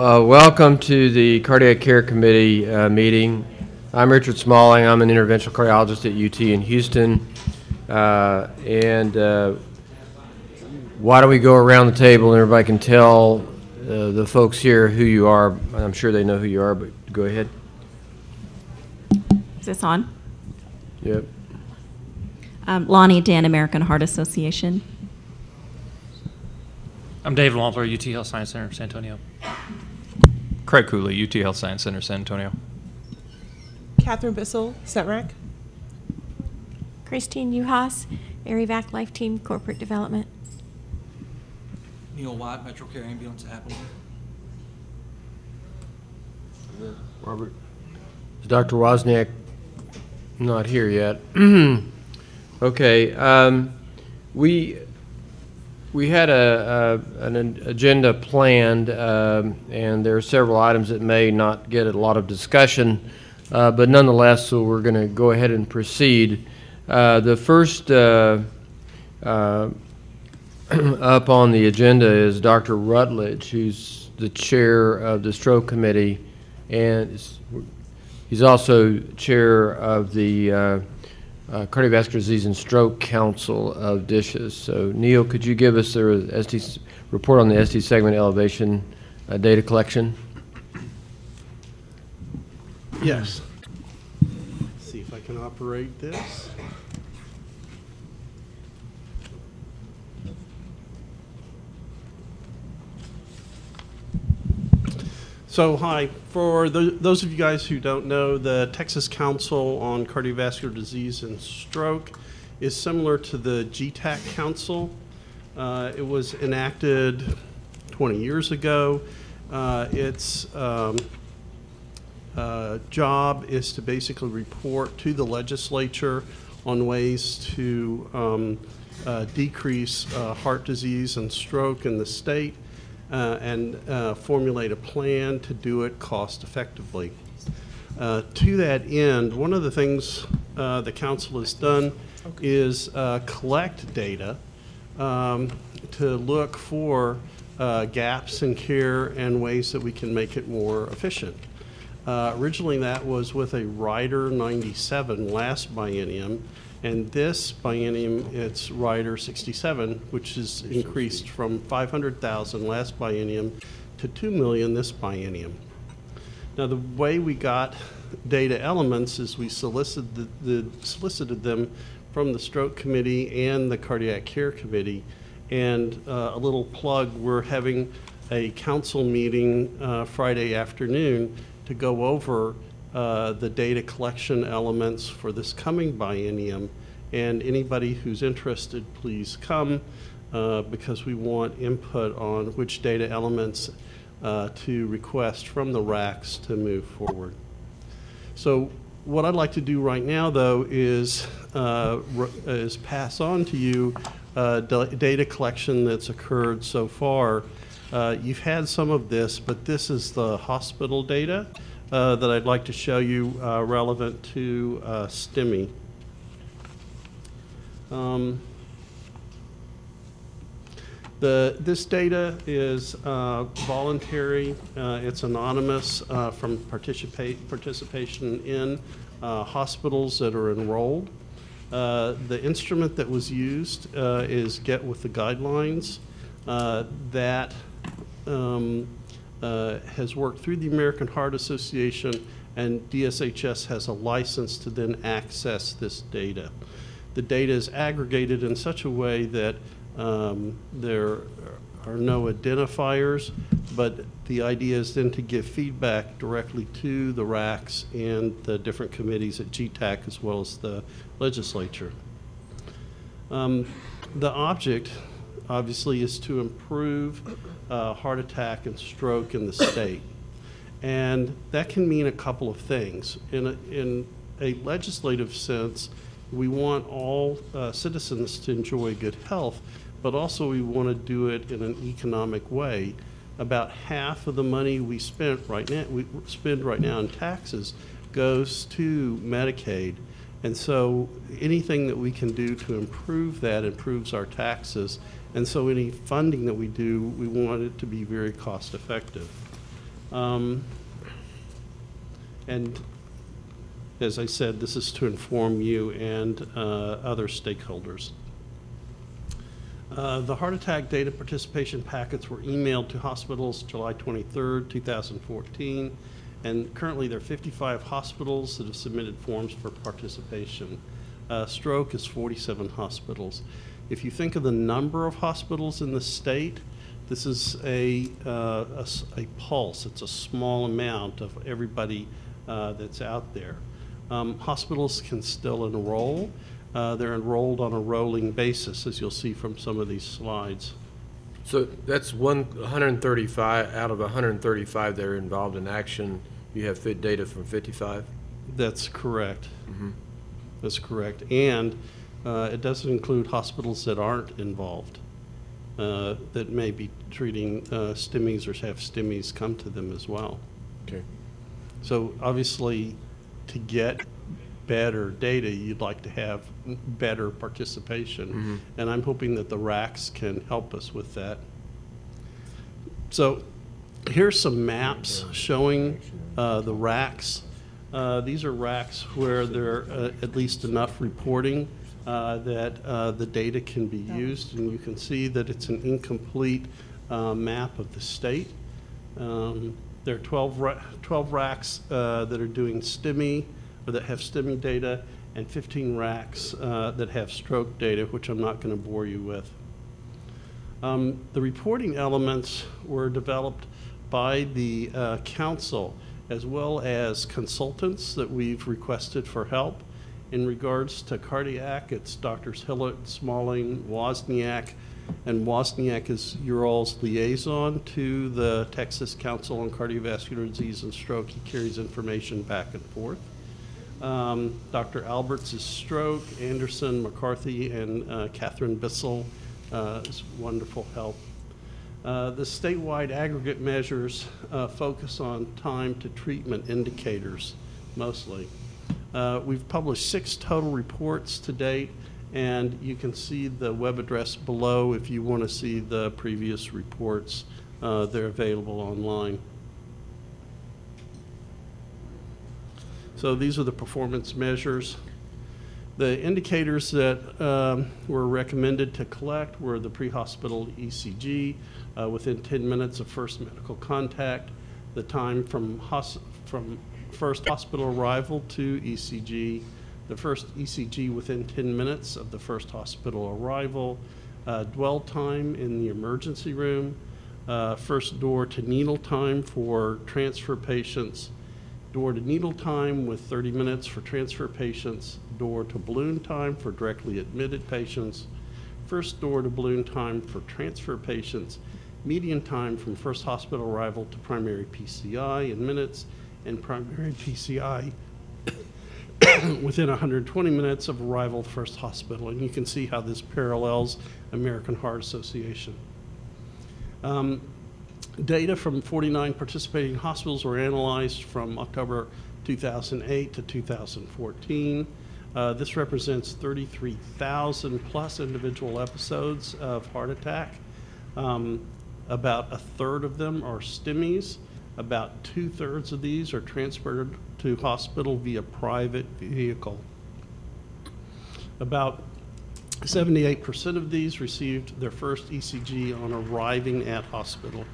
uh, welcome to the Cardiac Care Committee uh, meeting. I'm Richard Smalling. I'm an interventional cardiologist at UT in Houston. Uh, And uh, why don't we go around the table and everybody can tell uh, the folks here who you are. I'm sure they know who you are, but go ahead. Is this on? Yep. Um, Lonnie Dan, American Heart Association. I'm Dave Wampler, UT Health Science Center, San Antonio. Craig Cooley, UT Health Science Center, San Antonio. Catherine Bissell, SETRAC. Christine Uhas, Air Evac Life Team Corporate Development. Neil White, Metro Care Ambulance, Appleton. Robert. Is Dr. Wozniak not here yet? Okay, um, we, we had a, a, an agenda planned, um, and there are several items that may not get a lot of discussion, uh, but nonetheless, so we're going to go ahead and proceed. Uh, the first, uh, uh, up on the agenda is Dr. Rutledge, who's the chair of the stroke committee, and he's also chair of the uh, Cardiovascular Disease and Stroke Council of Dishes. So Neil, could you give us the ST, report on the ST segment elevation uh, data collection? Yes. See if I can operate this. So, hi. For tho- those of you guys who don't know, the Texas Council on Cardiovascular Disease and Stroke is similar to the GETAC Council. Uh, It was enacted 20 years ago. Uh, Its um, uh, job is to basically report to the legislature on ways to um, uh, decrease uh, heart disease and stroke in the state uh, and uh, formulate a plan to do it cost effectively. Uh, to that end, one of the things uh, the council has done is uh, collect data um, to look for uh, gaps in care and ways that we can make it more efficient. Uh, Originally, that was with a Rider 97 last biennium, and this biennium, it's Rider 67, which is increased from 500,000 last biennium to 2 million this biennium. Now, the way we got data elements is we solicited, the, the, solicited them from the stroke committee and the cardiac care committee. And uh, a little plug, we're having a council meeting uh, Friday afternoon to go over uh, the data collection elements for this coming biennium. And anybody who's interested, please come uh, because we want input on which data elements uh, to request from the RACs to move forward. So what I'd like to do right now, though, is, uh, is pass on to you uh, da- data collection that's occurred so far. You've had some of this, but this is the hospital data uh, that I'd like to show you uh, relevant to uh, STEMI. Um, the, this data is uh, voluntary, uh, it's anonymous from participate, participation in hospitals that are enrolled. The instrument that was used is Get With The Guidelines. That um, has worked through the American Heart Association, and DSHS has a license to then access this data. The data is aggregated in such a way that um, there are no identifiers, but the idea is then to give feedback directly to the RACs and the different committees at GETAC as well as the legislature. Um, The object, obviously, is to improve uh, heart attack and stroke in the state. And that can mean a couple of things. In a, in a legislative sense, we want all uh, citizens to enjoy good health, but also we want to do it in an economic way. About half of the money we spent right now, we spend right now in taxes goes to Medicaid. And so anything that we can do to improve that improves our taxes. And so any funding that we do, we want it to be very cost effective. Um, And as I said, this is to inform you and uh, other stakeholders. Uh, The heart attack data participation packets were emailed to hospitals July 23rd, 2014, and currently there are 55 hospitals that have submitted forms for participation. Uh, Stroke is 47 hospitals. If you think of the number of hospitals in the state, this is a, uh, a a pulse. It's a small amount of everybody uh, that's out there. Um, Hospitals can still enroll. Uh, They're enrolled on a rolling basis, as you'll see from some of these slides. So that's one, 135, out of 135 that are involved in action, you have fit data from 55? That's correct. That's correct. And uh, it doesn't include hospitals that aren't involved, uh, that may be treating uh, STEMIs or have STEMIs come to them as well. Okay. So obviously, to get better data, you'd like to have better participation. And I'm hoping that the RACs can help us with that. So here's some maps showing uh, the RACs. Uh, These are RACs where there are uh, at least enough reporting uh, that uh, the data can be used. And you can see that it's an incomplete uh, map of the state. Um, There are 12, ra- 12 RACs uh, that are doing STEMI, or that have STEMI data, and 15 RACs uh, that have stroke data, which I'm not going to bore you with. Um, The reporting elements were developed by the uh, council as well as consultants that we've requested for help. In regards to cardiac, it's Drs. Hillett, Smalling, Wozniak, and Wozniak is your all's liaison to the Texas Council on Cardiovascular Disease and Stroke. He carries information back and forth. Um, Dr. Alberts is stroke, Anderson, McCarthy, and uh, Catherine Bissell uh, is wonderful help. Uh, The statewide aggregate measures uh, focus on time to treatment indicators mostly. Uh, We've published six total reports to date, and you can see the web address below if you want to see the previous reports. Uh, They're available online. So these are the performance measures. The indicators that um, were recommended to collect were the pre-hospital ECG uh, within 10 minutes of first medical contact, the time from, from first hospital arrival to ECG, the first ECG within 10 minutes of the first hospital arrival, uh, dwell time in the emergency room, uh, first door to needle time for transfer patients, door to needle time with 30 minutes for transfer patients, door to balloon time for directly admitted patients, first door to balloon time for transfer patients, median time from first hospital arrival to primary PCI in minutes, and primary PCI within 120 minutes of arrival first hospital. And you can see how this parallels American Heart Association. Um, Data from 49 participating hospitals were analyzed from October 2008 to 2014. Uh, This represents 33,000-plus individual episodes of heart attack. Um, About a third of them are STEMIs. About two-thirds of these are transferred to hospital via private vehicle. About 78% of these received their first ECG on arriving at hospital.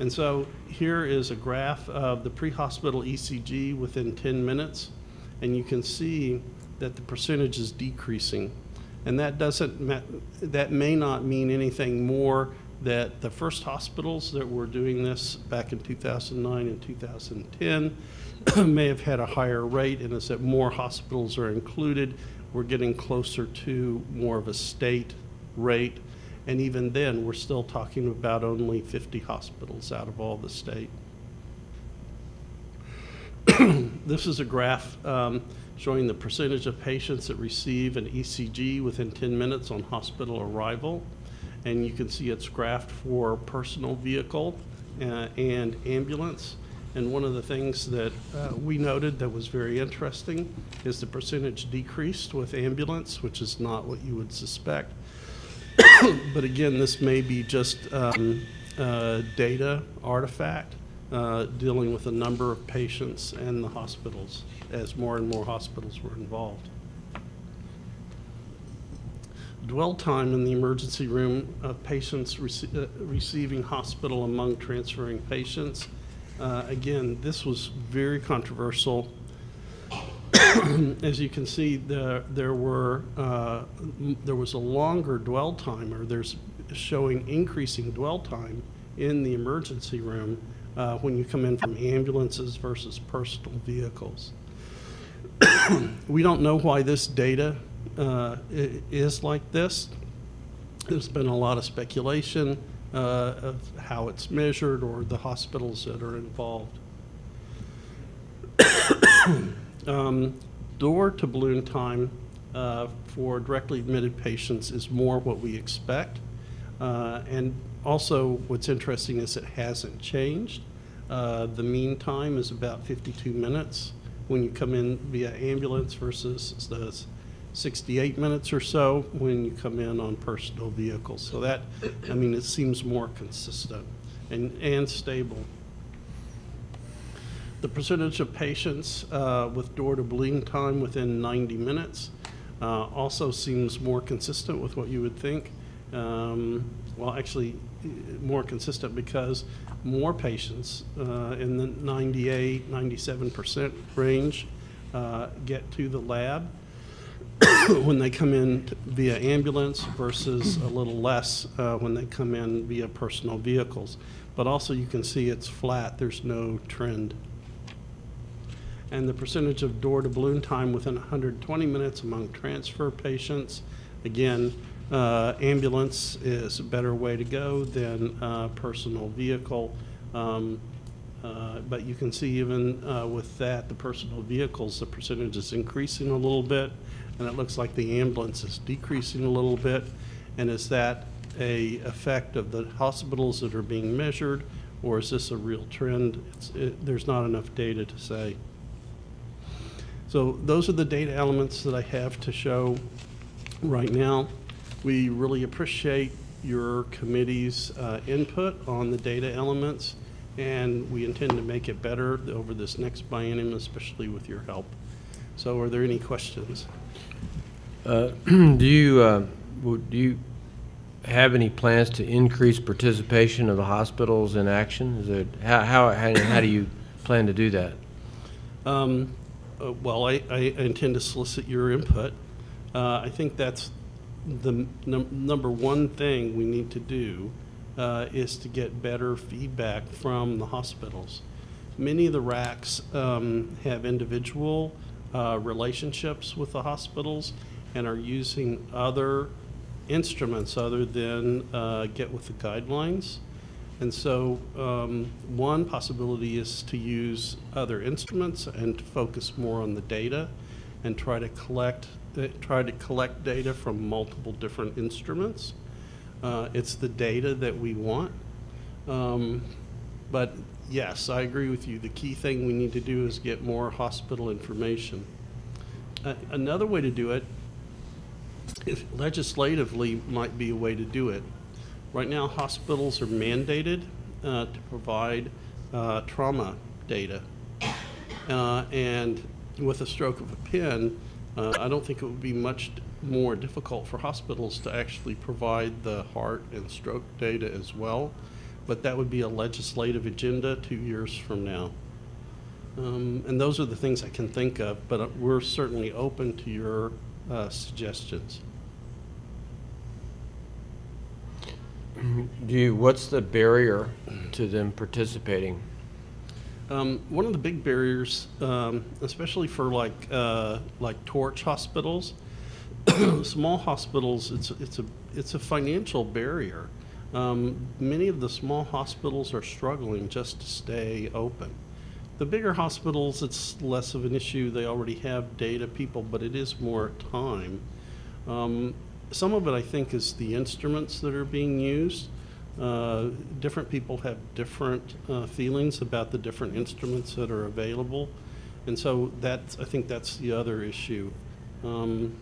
And so here is a graph of the pre-hospital ECG within 10 minutes, and you can see that the percentage is decreasing. And that doesn't, that may not mean anything more that the first hospitals that were doing this back in 2009 and 2010 may have had a higher rate, and as that more hospitals are included, we're getting closer to more of a state rate. And even then, we're still talking about only 50 hospitals out of all the state. This is a graph um, showing the percentage of patients that receive an ECG within 10 minutes on hospital arrival. And you can see it's graphed for personal vehicle uh, and ambulance. And one of the things that uh, we noted that was very interesting is the percentage decreased with ambulance, which is not what you would suspect. But again, this may be just um, uh, data artifact uh, dealing with a number of patients and the hospitals as more and more hospitals were involved. Dwell time in the emergency room of patients rece- uh, receiving hospital among transferring patients. Uh, Again, this was very controversial. As you can see, there, there were, uh, there was a longer dwell time, or there's showing increasing dwell time in the emergency room uh, when you come in from ambulances versus personal vehicles. We don't know why this data uh, is like this. There's been a lot of speculation uh, of how it's measured or the hospitals that are involved. Um, Door to balloon time uh, for directly admitted patients is more what we expect. Uh, And also, what's interesting is it hasn't changed. Uh, The mean time is about 52 minutes when you come in via ambulance versus the 68 minutes or so when you come in on personal vehicles. So that, I mean, it seems more consistent and, and stable. The percentage of patients uh, with door-to-balloon time within 90 minutes uh, also seems more consistent with what you would think. Um, Well, actually, more consistent because more patients uh, in the 98, 97% range uh, get to the lab when they come in via ambulance versus a little less uh, when they come in via personal vehicles. But also, you can see it's flat, there's no trend. And the percentage of door-to-balloon time within 120 minutes among transfer patients, again, uh, ambulance is a better way to go than uh, personal vehicle. Um, uh, But you can see even uh, with that, the personal vehicles, the percentage is increasing a little bit, and it looks like the ambulance is decreasing a little bit. And is that a effect of the hospitals that are being measured, or is this a real trend? It- There's not enough data to say. So those are the data elements that I have to show right now. We really appreciate your committee's uh, input on the data elements, and we intend to make it better over this next biennium, especially with your help. So are there any questions? Uh, Do you, uh, do you have any plans to increase participation of the hospitals in action? Is it, how, how, how how do you plan to do that? Um, uh, Well, I I intend to solicit your input. Uh, I think that's the num- number one thing we need to do uh, is to get better feedback from the hospitals. Many of the RACs um, have individual relationships with the hospitals and are using other instruments other than uh, Get With The Guidelines. And so, um, one possibility is to use other instruments and to focus more on the data and try to collect, uh, try to collect data from multiple different instruments. Uh, it's the data that we want. Um, but yes, I agree with you. The key thing we need to do is get more hospital information. Uh, another way to do it if legislatively might be a way to do it. Right now, hospitals are mandated uh, to provide uh, trauma data. Uh, And with a stroke of a pen, uh, I don't think it would be much more difficult for hospitals to actually provide the heart and stroke data as well. But that would be a legislative agenda two years from now. Um, And those are the things I can think of, but uh, we're certainly open to your uh, suggestions. Do you, what's the barrier to them participating? Um, one of the big barriers, um, especially for like uh, like torch hospitals, small hospitals, it's it's a it's a financial barrier. Um, many of the small hospitals are struggling just to stay open. The bigger hospitals, it's less of an issue. They already have data people, but it is more time. Um, some of it, I think, is the instruments that are being used. Uh, different people have different uh, feelings about the different instruments that are available, and so that's I think that's the other issue. Um,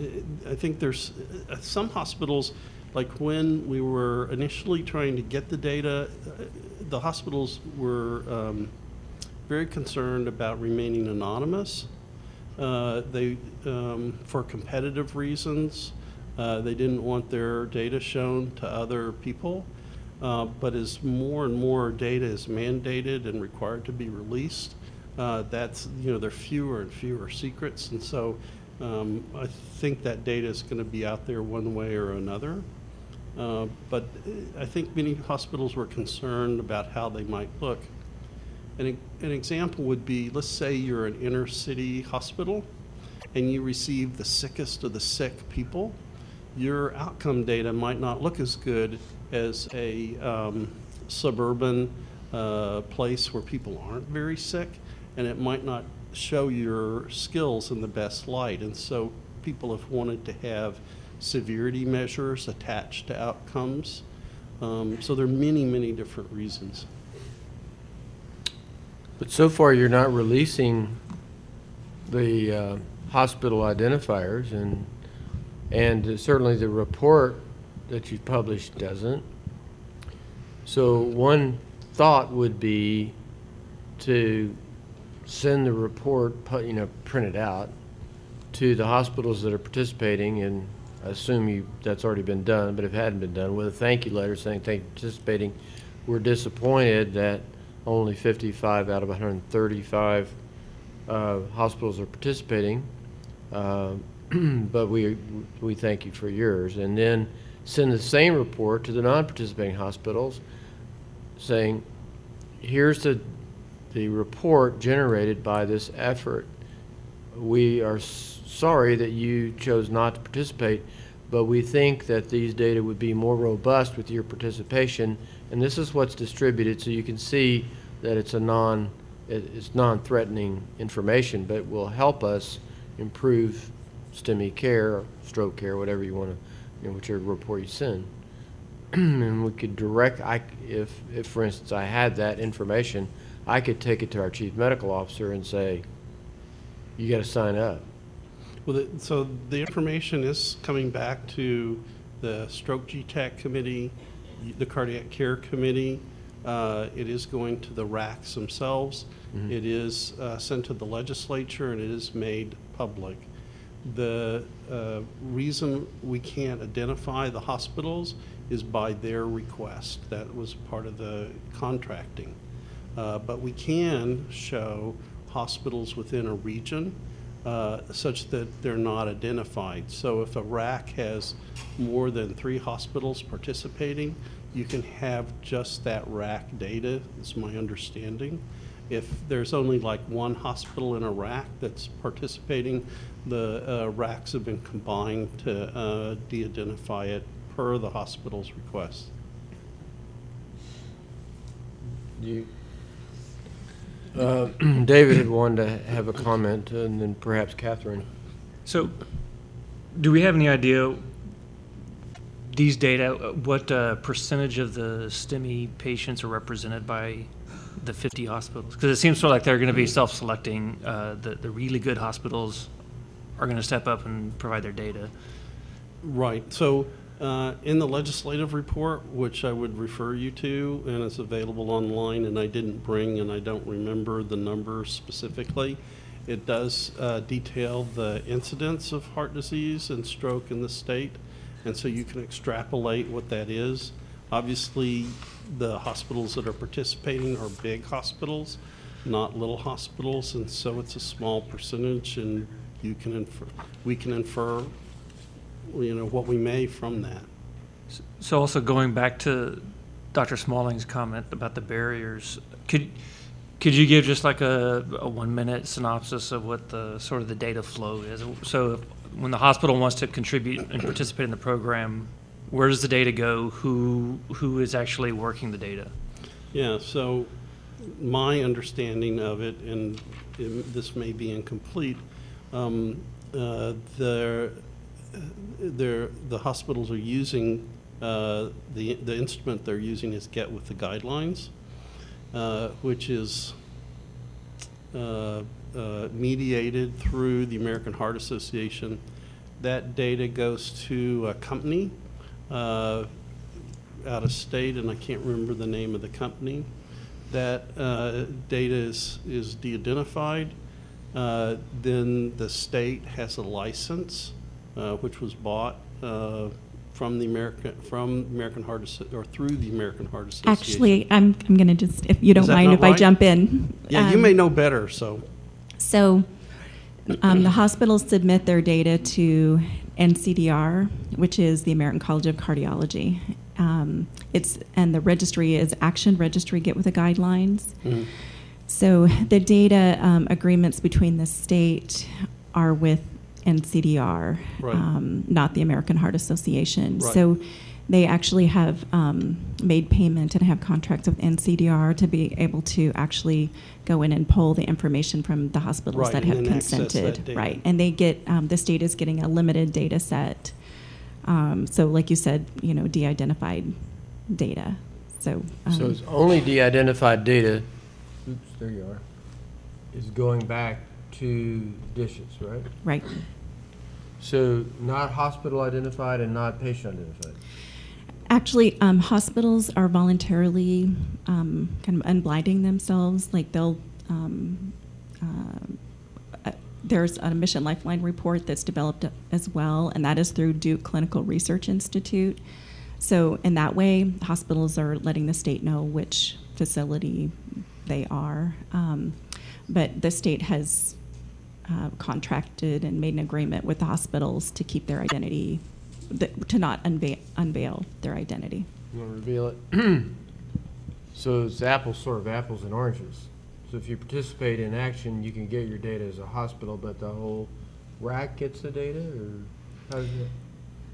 I I think there's uh, some hospitals Like when we were initially trying to get the data, uh, the hospitals were um, very concerned about remaining anonymous. Uh, They, um, for competitive reasons, uh, they didn't want their data shown to other people. Uh, But as more and more data is mandated and required to be released, uh, that's, you know, there are fewer and fewer secrets. And so um, I think that data is going to be out there one way or another. Uh, But uh, I think many hospitals were concerned about how they might look. An, an example would be, let's say you're an inner city hospital and you receive the sickest of the sick people. Your outcome data might not look as good as a um, suburban uh, place where people aren't very sick, and it might not show your skills in the best light. And so people have wanted to have severity measures attached to outcomes. Um, so there are many, many different reasons. But so far, you're not releasing the uh, hospital identifiers, and, and certainly the report that you published doesn't. So one thought would be to send the report, you know, printed out, to the hospitals that are participating, and I assume you, that's already been done, but if it hadn't been done, with a thank you letter saying, thank you for participating. We're disappointed that only 55 out of 135 uh, hospitals are participating, uh, but we, we thank you for yours. And then send the same report to the non-participating hospitals saying, here's the, the report generated by this effort. We are sorry that you chose not to participate, but we think that these data would be more robust with your participation. And this is what's distributed, so you can see that it's a non, it's non-threatening information, but will help us improve STEMI care, stroke care, whatever you want to, you know, whichever report you send. And we could direct, I, if, if, for instance, I had that information, I could take it to our chief medical officer and say, you got to sign up. Well, the- so the information is coming back to the Stroke GETAC Committee, the Cardiac Care Committee. Uh, It is going to the RACs themselves. It is uh, sent to the legislature, and it is made public. The uh, reason we can't identify the hospitals is by their request. That was part of the contracting. Uh, But we can show hospitals within a region uh, such that they're not identified. So if a RAC has more than three hospitals participating, you can have just that RAC data, is my understanding. If there's only like one hospital in a RAC that's participating, the uh, RACs have been combined to uh, de-identify it per the hospital's request. You, uh, David had wanted to have a comment, and then perhaps Catherine. So, do we have any idea, these data, uh, what uh, percentage of the STEMI patients are represented by the 50 hospitals? Because it seems sort of like they're going to be self-selecting, uh, the the really good hospitals are going to step up and provide their data. Right, so uh, in the legislative report, which I would refer you to, and it's available online, and I didn't bring, and I don't remember the number specifically, it does uh, detail the incidence of heart disease and stroke in the state, and so you can extrapolate what that is. Obviously, the hospitals that are participating are big hospitals, not little hospitals, and so it's a small percentage, and you can infer, we can infer you know, what we may from that. So also going back to Dr. Smalling's comment about the barriers, could, could you give just like a, a one-minute synopsis of what the, sort of the data flow is? So if- when the hospital wants to contribute and participate in the program, where does the data go? Who, who is actually working the data? Yeah, so my understanding of it, and it- this may be incomplete, um, uh, the, the, the hospitals are using, uh, the, the instrument they're using is Get With the Guidelines, uh, which is uh, uh, mediated through the American Heart Association. That data goes to a company uh, out of state, and I can't remember the name of the company, that uh, data is, is de-identified, uh, then the state has a license, uh, which was bought uh, from the American, from American Heart, Asso- or through the American Heart Association. Actually, I'm, I'm going to just, if you don't that mind not if I right? jump in. Yeah, you Um, may know better, so. So um, the hospitals submit their data to NCDR, which is the American College of Cardiology. Um, it's and the registry is Action Registry Get with the Guidelines. mhm. So the data um, agreements between the state are with NCDR, Right. um, not the American Heart Association. Right. So they actually have um, made payment and have contracts with NCDR to be able to actually go in and pull the information from the hospitals Right, that have then access that consented. Right, and they get um, the state is getting a limited data set. Um, so, like you said, you know, de-identified data. So, um, So it's only de-identified data, oops, there you are, is going back to dishes, right? right. So not hospital identified and not patient identified? Actually, um, hospitals are voluntarily um, kind of unblinding themselves. Like they'll, um, um, uh, there's a Mission Lifeline report that's developed as well, and that is through Duke Clinical Research Institute. So in that way, hospitals are letting the state know which facility they are. Um, but the state has uh, contracted and made an agreement with the hospitals to keep their identity, th- to not unveil, unveil their identity. You want to reveal it? So it's apples, sort of apples and oranges. So if you participate in action, you can get your data as a hospital, but the whole RAC gets the data, or how does it?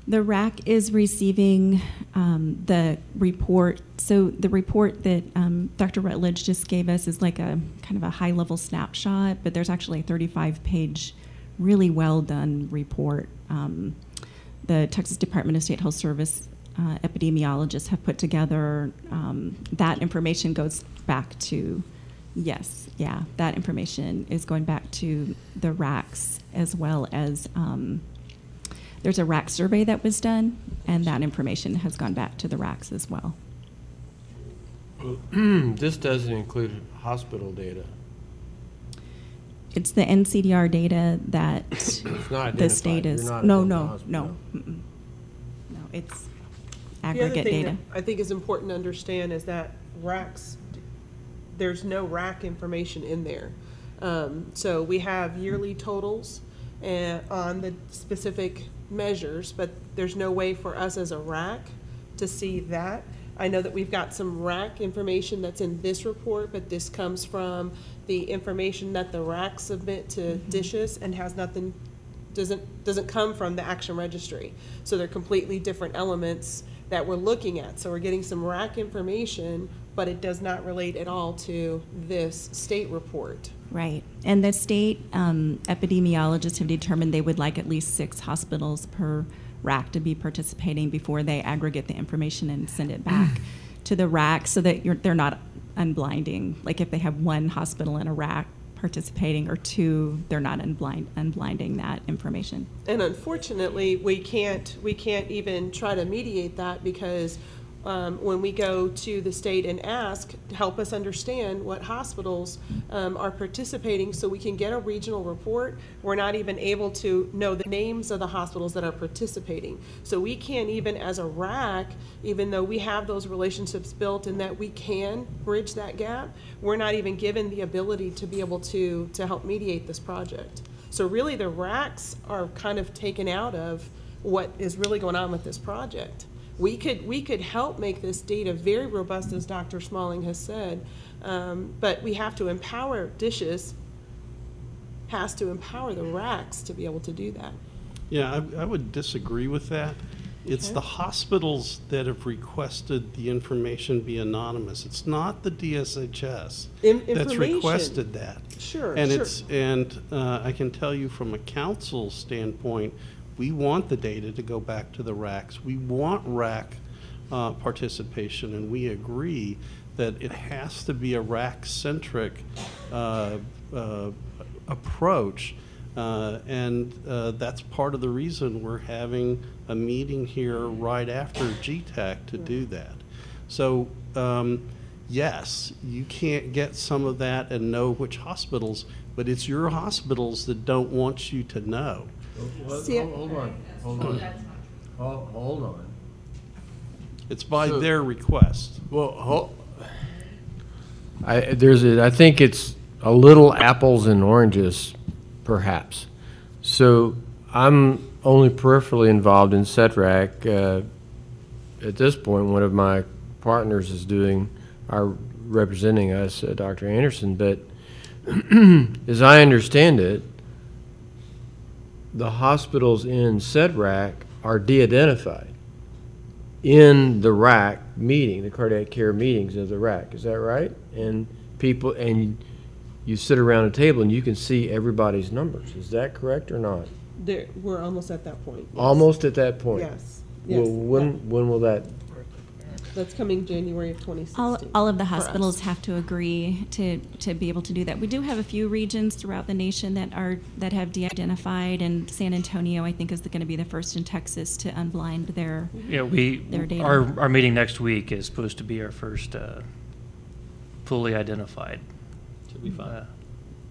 The RAC is receiving um, the report. So the report that um, Dr. Rutledge just gave us is like a kind of a high-level snapshot, but there's actually a 35-page, really well-done report. Um, the Texas Department of State Health Service uh, epidemiologists have put together. Um, that information goes back to, yes, yeah, that information is going back to the RACs as well as. There's a RAC survey that was done, and that information has gone back to the RACs as well. This doesn't include hospital data. It's the NCDR data that the state is. You're No, no, no. No, it's The other aggregate thing data. that I think is important to understand is that RACs, there's no RAC information in there. Um, so we have yearly totals and on the specific measures, but there's no way for us as a RAC to see that. I know that we've got some RAC information that's in this report, but this comes from the information that the RAC submit to mm-hmm. DISHES and has nothing doesn't, doesn't come from the action registry. So they're completely different elements that we're looking at. So we're getting some RAC information, but it does not relate at all to this state report. Right. And the state um, epidemiologists have determined they would like at least six hospitals per RAC to be participating before they aggregate the information and send it back to the RAC so that you're, they're not unblinding. Like if they have one hospital in a RAC participating or two, they're not unblind, unblinding that information. And unfortunately, we can't, we can't even try to mediate that because um, when we go to the state and ask, to help us understand what hospitals um, are participating so we can get a regional report, we're not even able to know the names of the hospitals that are participating. So we can't even, as a RAC, even though we have those relationships built and that we can bridge that gap, we're not even given the ability to be able to, to help mediate this project. So really, the RACs are kind of taken out of what is really going on with this project. We could, we could help make this data very robust, as Dr. Smalling has said, um, but we have to empower dishes, has to empower the RACs to be able to do that. Yeah, I, I would disagree with that. It's Okay. the hospitals that have requested the information be anonymous. It's not the DSHS In- that's requested that. Sure, And sure. it's, and uh, I can tell you from a council standpoint, we want the data to go back to the RACs. We want RAC uh, participation, and we agree that it has to be a RAC-centric uh, uh, approach. Uh, And uh, that's part of the reason we're having a meeting here right after GETAC to do that. So, um, yes, you can't get some of that and know which hospitals, but it's your hospitals that don't want you to know. See, Hold on, hold on. Hold hold on. It's by So- their request. Well, ho- I, there's a, I think it's a little apples and oranges, perhaps. So I'm only peripherally involved in SETRAC. Uh, at this point, one of my partners is doing, our, representing us, uh, Dr. Anderson, but as I understand it, the hospitals in SETRAC are de-identified in the RAC meeting, the cardiac care meetings of the RAC. Is that right? And people, and you sit around a table and you can see everybody's numbers. Is that correct or not? there, we're almost at that point. yes. Almost at that point. Yes, Well, yes. when, when will that, That's coming January of 2016. All, all of the hospitals have to agree to, to be able to do that. We do have a few regions throughout the nation that are, that have de-identified, and San Antonio, I think, is going to be the first in Texas to unblind their, Yeah, we, Their data. our, our meeting next week is supposed to be our first uh, fully identified Should be fine. uh,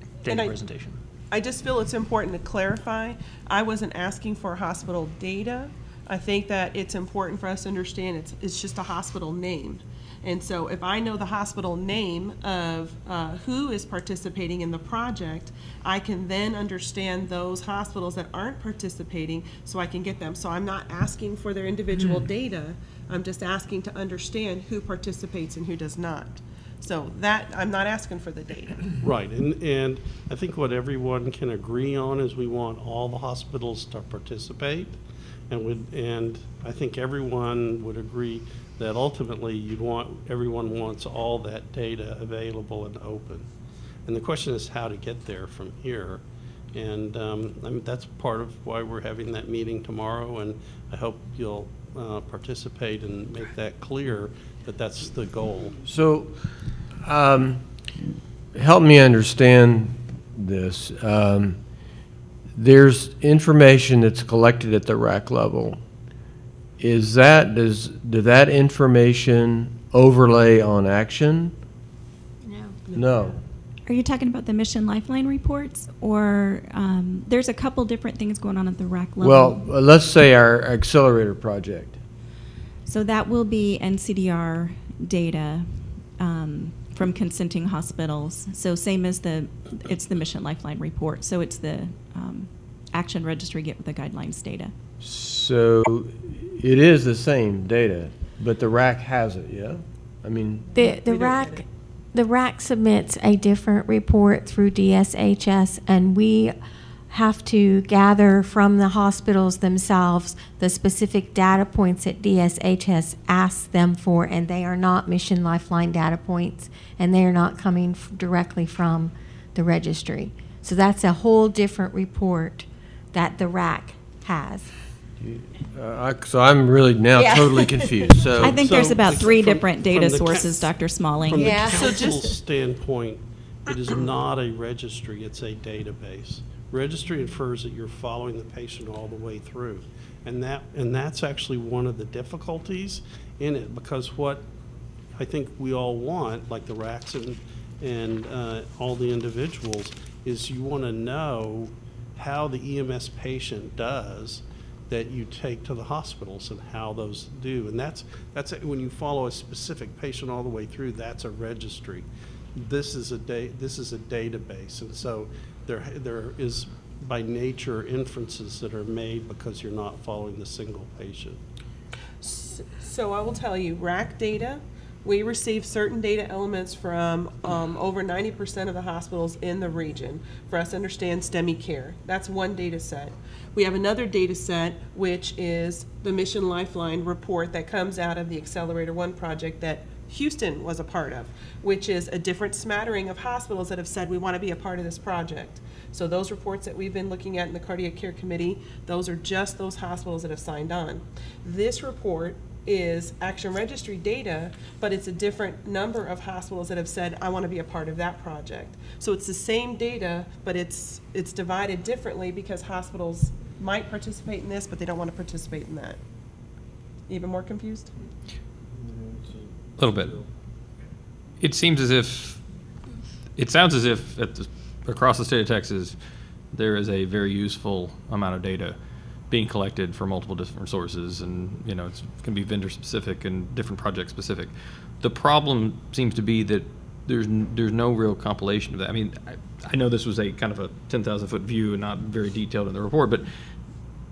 And data I- presentation. I just feel it's important to clarify, I wasn't asking for hospital data. I think that it's important for us to understand it's, it's just a hospital name. And so if I know the hospital name of uh, who is participating in the project, I can then understand those hospitals that aren't participating, so I can get them. So I'm not asking for their individual data, I'm just asking to understand who participates and who does not. So that, I'm not asking for the data. Right, and, and I think what everyone can agree on is we want all the hospitals to participate. And would, and I think everyone would agree that ultimately you'd want, everyone wants all that data available and open. And the question is how to get there from here. And um, I mean, that's part of why we're having that meeting tomorrow, and I hope you'll uh, participate and make that clear that that's the goal. so, um, help me understand this. Um, there's information that's collected at the RAC level. Is that, does, did that information overlay on action? No. No. Are you talking about the Mission Lifeline reports? Or, um, there's a couple different things going on at the RAC level. Well, uh, let's say our accelerator project. So that will be NCDR data um, from consenting hospitals. So same as the, it's the Mission Lifeline report. So it's the um, Action Registry Get with the Guidelines data. So it is the same data, but the RAC has it, yeah? I mean, The, the We RAC, the RAC submits a different report through DSHS, and we have to gather from the hospitals themselves the specific data points that DSHS asks them for, and they are not Mission Lifeline data points, and they are not coming f- directly from the registry. So that's a whole different report that the RAC has. uh, I- so I'm really now Yeah. totally confused, so. I think there's so about three from- different from data the ca- sources, Dr. Smalling. From the Yeah. So council's just- standpoint, it is not a registry, it's a database. Registry infers that you're following the patient all the way through. And that, and that's actually one of the difficulties in it, because what I think we all want, like the RACs and, and uh, all the individuals, is you want to know how the EMS patient does that you take to the hospitals and how those do. And that's, that's, when you follow a specific patient all the way through, that's a registry. This is a da, this is a database, and so there, there is by nature inferences that are made because you're not following the single patient. So I will tell you, RAC data, we receive certain data elements from um, over 90% of the hospitals in the region for us to understand STEMI care. That's one data set. We have another data set, which is the Mission Lifeline report that comes out of the Accelerator One project that Houston was a part of, which is a different smattering of hospitals that have said, we want to be a part of this project. So those reports that we've been looking at in the cardiac care committee, those are just those hospitals that have signed on. This report is Action Registry data, but it's a different number of hospitals that have said, I want to be a part of that project. So it's the same data, but it's, it's divided differently because hospitals might participate in this, but they don't want to participate in that. Even more confused? A little bit. It seems as if, it sounds as if at the, across the state of Texas, there is a very useful amount of data being collected from multiple different sources, and you know, it's can be vendor specific and different project specific. The problem seems to be that there's n- there's no real compilation of that. I mean, I, I know this was a kind of a ten thousand foot view and not very detailed in the report, but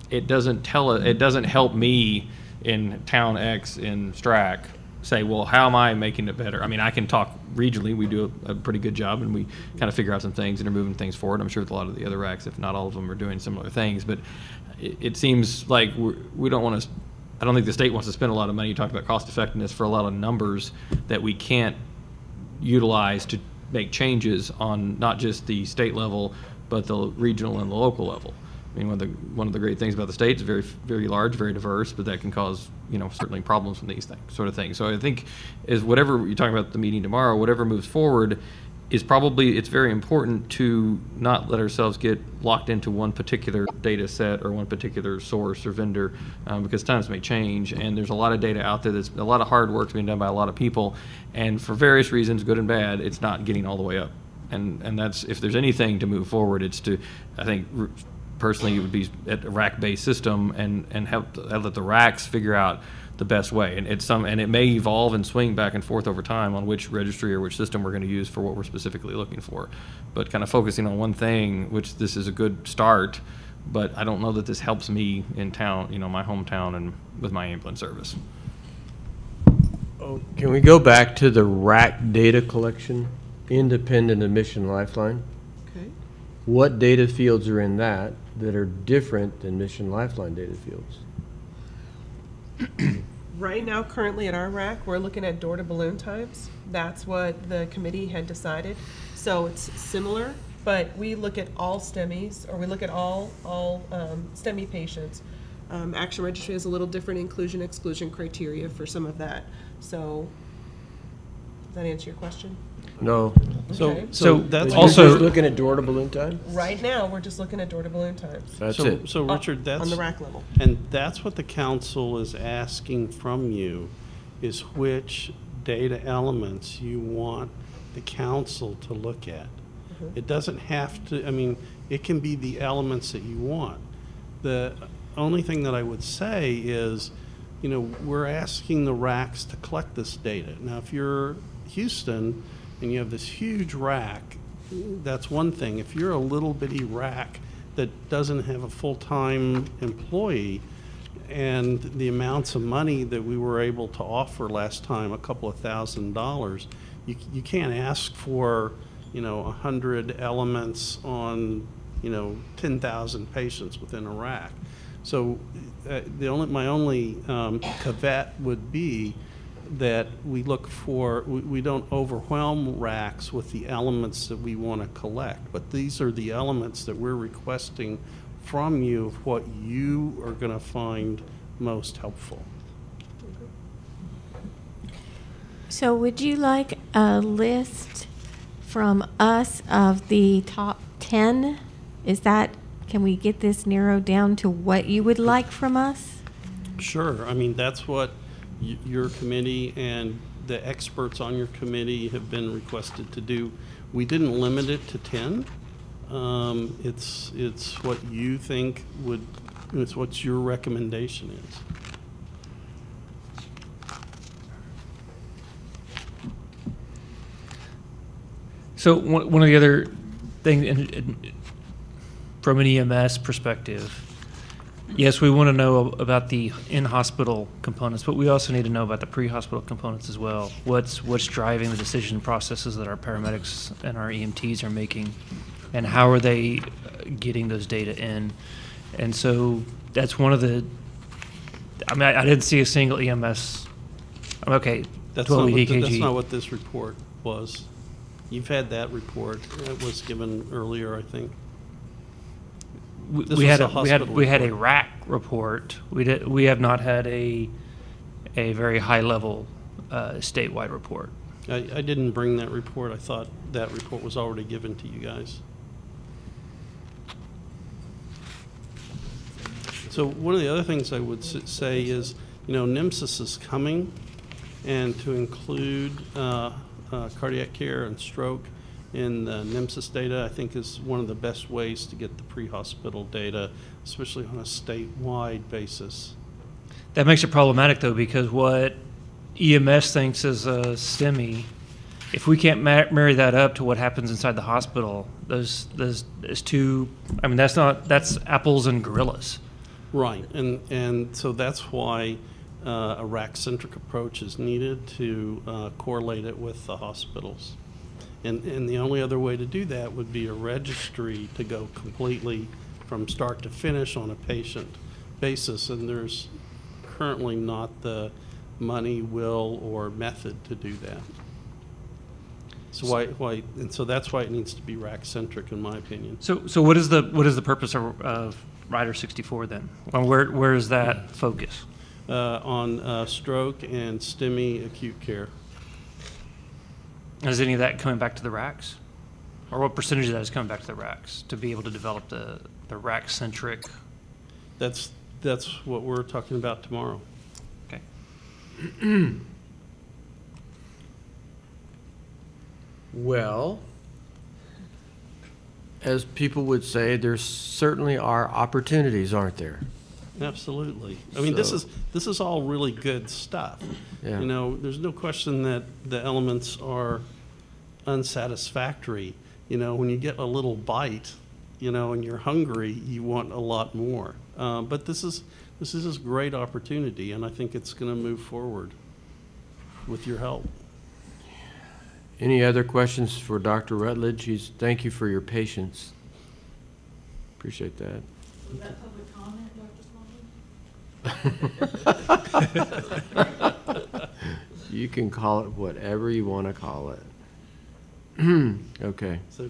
it doesn't tell it doesn't help me in town X in STRAC say, well, how am I making it better? I mean, I can talk regionally. We do a, a pretty good job, and we kind of figure out some things and are moving things forward. I'm sure with a lot of the other RACs, if not all of them, are doing similar things. But it, it seems like we're, we don't want to. I don't think the state wants to spend a lot of money. You talked about cost effectiveness for a lot of numbers that we can't utilize to make changes on not just the state level, but the regional and the local level. I mean, one of the one of the great things about the state is very very large, very diverse, but that can cause you know certainly problems from these things, sort of things. So I think is whatever you're talking about the meeting tomorrow, whatever moves forward, is probably it's very important to not let ourselves get locked into one particular data set or one particular source or vendor um, because times may change. And there's a lot of data out there that's a lot of hard work being done by a lot of people. And for various reasons good and bad it's not getting all the way up. And and that's if there's anything to move forward it's to i think personally it would be at a RAC based system and and help have let the RACs figure out the best way and it's some and it may evolve and swing back and forth over time on which registry or which system we're going to use for what we're specifically looking for but kind of focusing on one thing which this is a good start but i don't know that this helps me in town you know my hometown and with my ambulance service Oh, Can we go back to the RAC data collection, independent of Mission Lifeline? Okay. What data fields are in that that are different than Mission Lifeline data fields? Right now, currently at our RAC, we're looking at door to balloon times. That's what the committee had decided. So it's similar, but we look at all STEMIs, or we look at all, all um, STEMI patients. Um, Action Registry has a little different inclusion exclusion criteria for some of that. So, does that answer your question? No. So, Okay. so So that's You're Also- just looking at door to balloon time? Right now, we're just looking at door to balloon times. That's so, it. So Richard, that's On the RAC level. And that's what the council is asking from you, is which data elements you want the council to look at. Mm-hmm. It doesn't have to, I mean, it can be the elements that you want. The only thing that I would say is, you know, we're asking the RACs to collect this data. Now, if you're Houston and you have this huge RAC, that's one thing. If you're a little bitty RAC that doesn't have a full-time employee, and the amounts of money that we were able to offer last time, a couple of thousand dollars, you, you can't ask for, you know, a hundred elements on, you know, ten thousand patients within a RAC. So, uh, the only, my only, um, caveat would be that we look for, we, we don't overwhelm RACs with the elements that we want to collect. But these are the elements that we're requesting from you of what you are going to find most helpful. So would you like a list from us of the top 10? Is that, can we get this narrowed down to what you would like from us? Sure, I mean, that's what your committee and the experts on your committee have been requested to do. We didn't limit it to 10. Um, It's, it's what you think would, it's what your recommendation is. So one, one of the other things, and, and from an EMS perspective, yes, we want to know about the in-hospital components, but we also need to know about the pre-hospital components as well. What's what's driving the decision processes that our paramedics and our EMTs are making, and how are they uh, getting those data in? And so that's one of the. I mean, I, I didn't see a single EMS. Okay. That's not, the- that's not what this report was. You've had that report. It was given earlier, I think. We- This we was had a a, we had hospital we had a RAC report. We did we have not had a a very high-level uh, statewide report. I, I didn't bring that report. I thought that report was already given to you guys. So one of the other things I would s- say is, you know, NEMSIS is coming, and to include uh, uh, cardiac care and stroke in the NEMSIS data, I think is one of the best ways to get the pre-hospital data, especially on a statewide basis. That makes it problematic, though, because what EMS thinks is a STEMI, if we can't ma- marry that up to what happens inside the hospital, those, those, is two, I mean, that's not, that's apples and gorillas. Right, and, and so that's why uh, a RAC-centric approach is needed to uh, correlate it with the hospitals. And, and the only other way to do that would be a registry to go completely from start to finish on a patient basis, and there's currently not the money, will, or method to do that. So why, why, and so that's why it needs to be RAC-centric, in my opinion. So, so what is the, what is the purpose of, of Rider 64 then? Well, where, where is that focus? Uh, On uh, stroke and STEMI acute care. Is any of that coming back to the RACs? Or what percentage of that is coming back to the RACs to be able to develop the, the RAC-centric? That's, that's what we're talking about tomorrow. Okay. Well, as people would say, there certainly are opportunities, aren't there? Absolutely. I mean, this So- is, this is all really good stuff. Yeah. You know, there's no question that the elements are unsatisfactory. You know, when you get a little bite, you know, and you're hungry, you want a lot more. Uh, But this is, this is a great opportunity, and I think it's going to move forward with your help. Any other questions for Dr. Rutledge? He's, thank you for your patience. Appreciate that. You can call it whatever you want to call it. Okay, So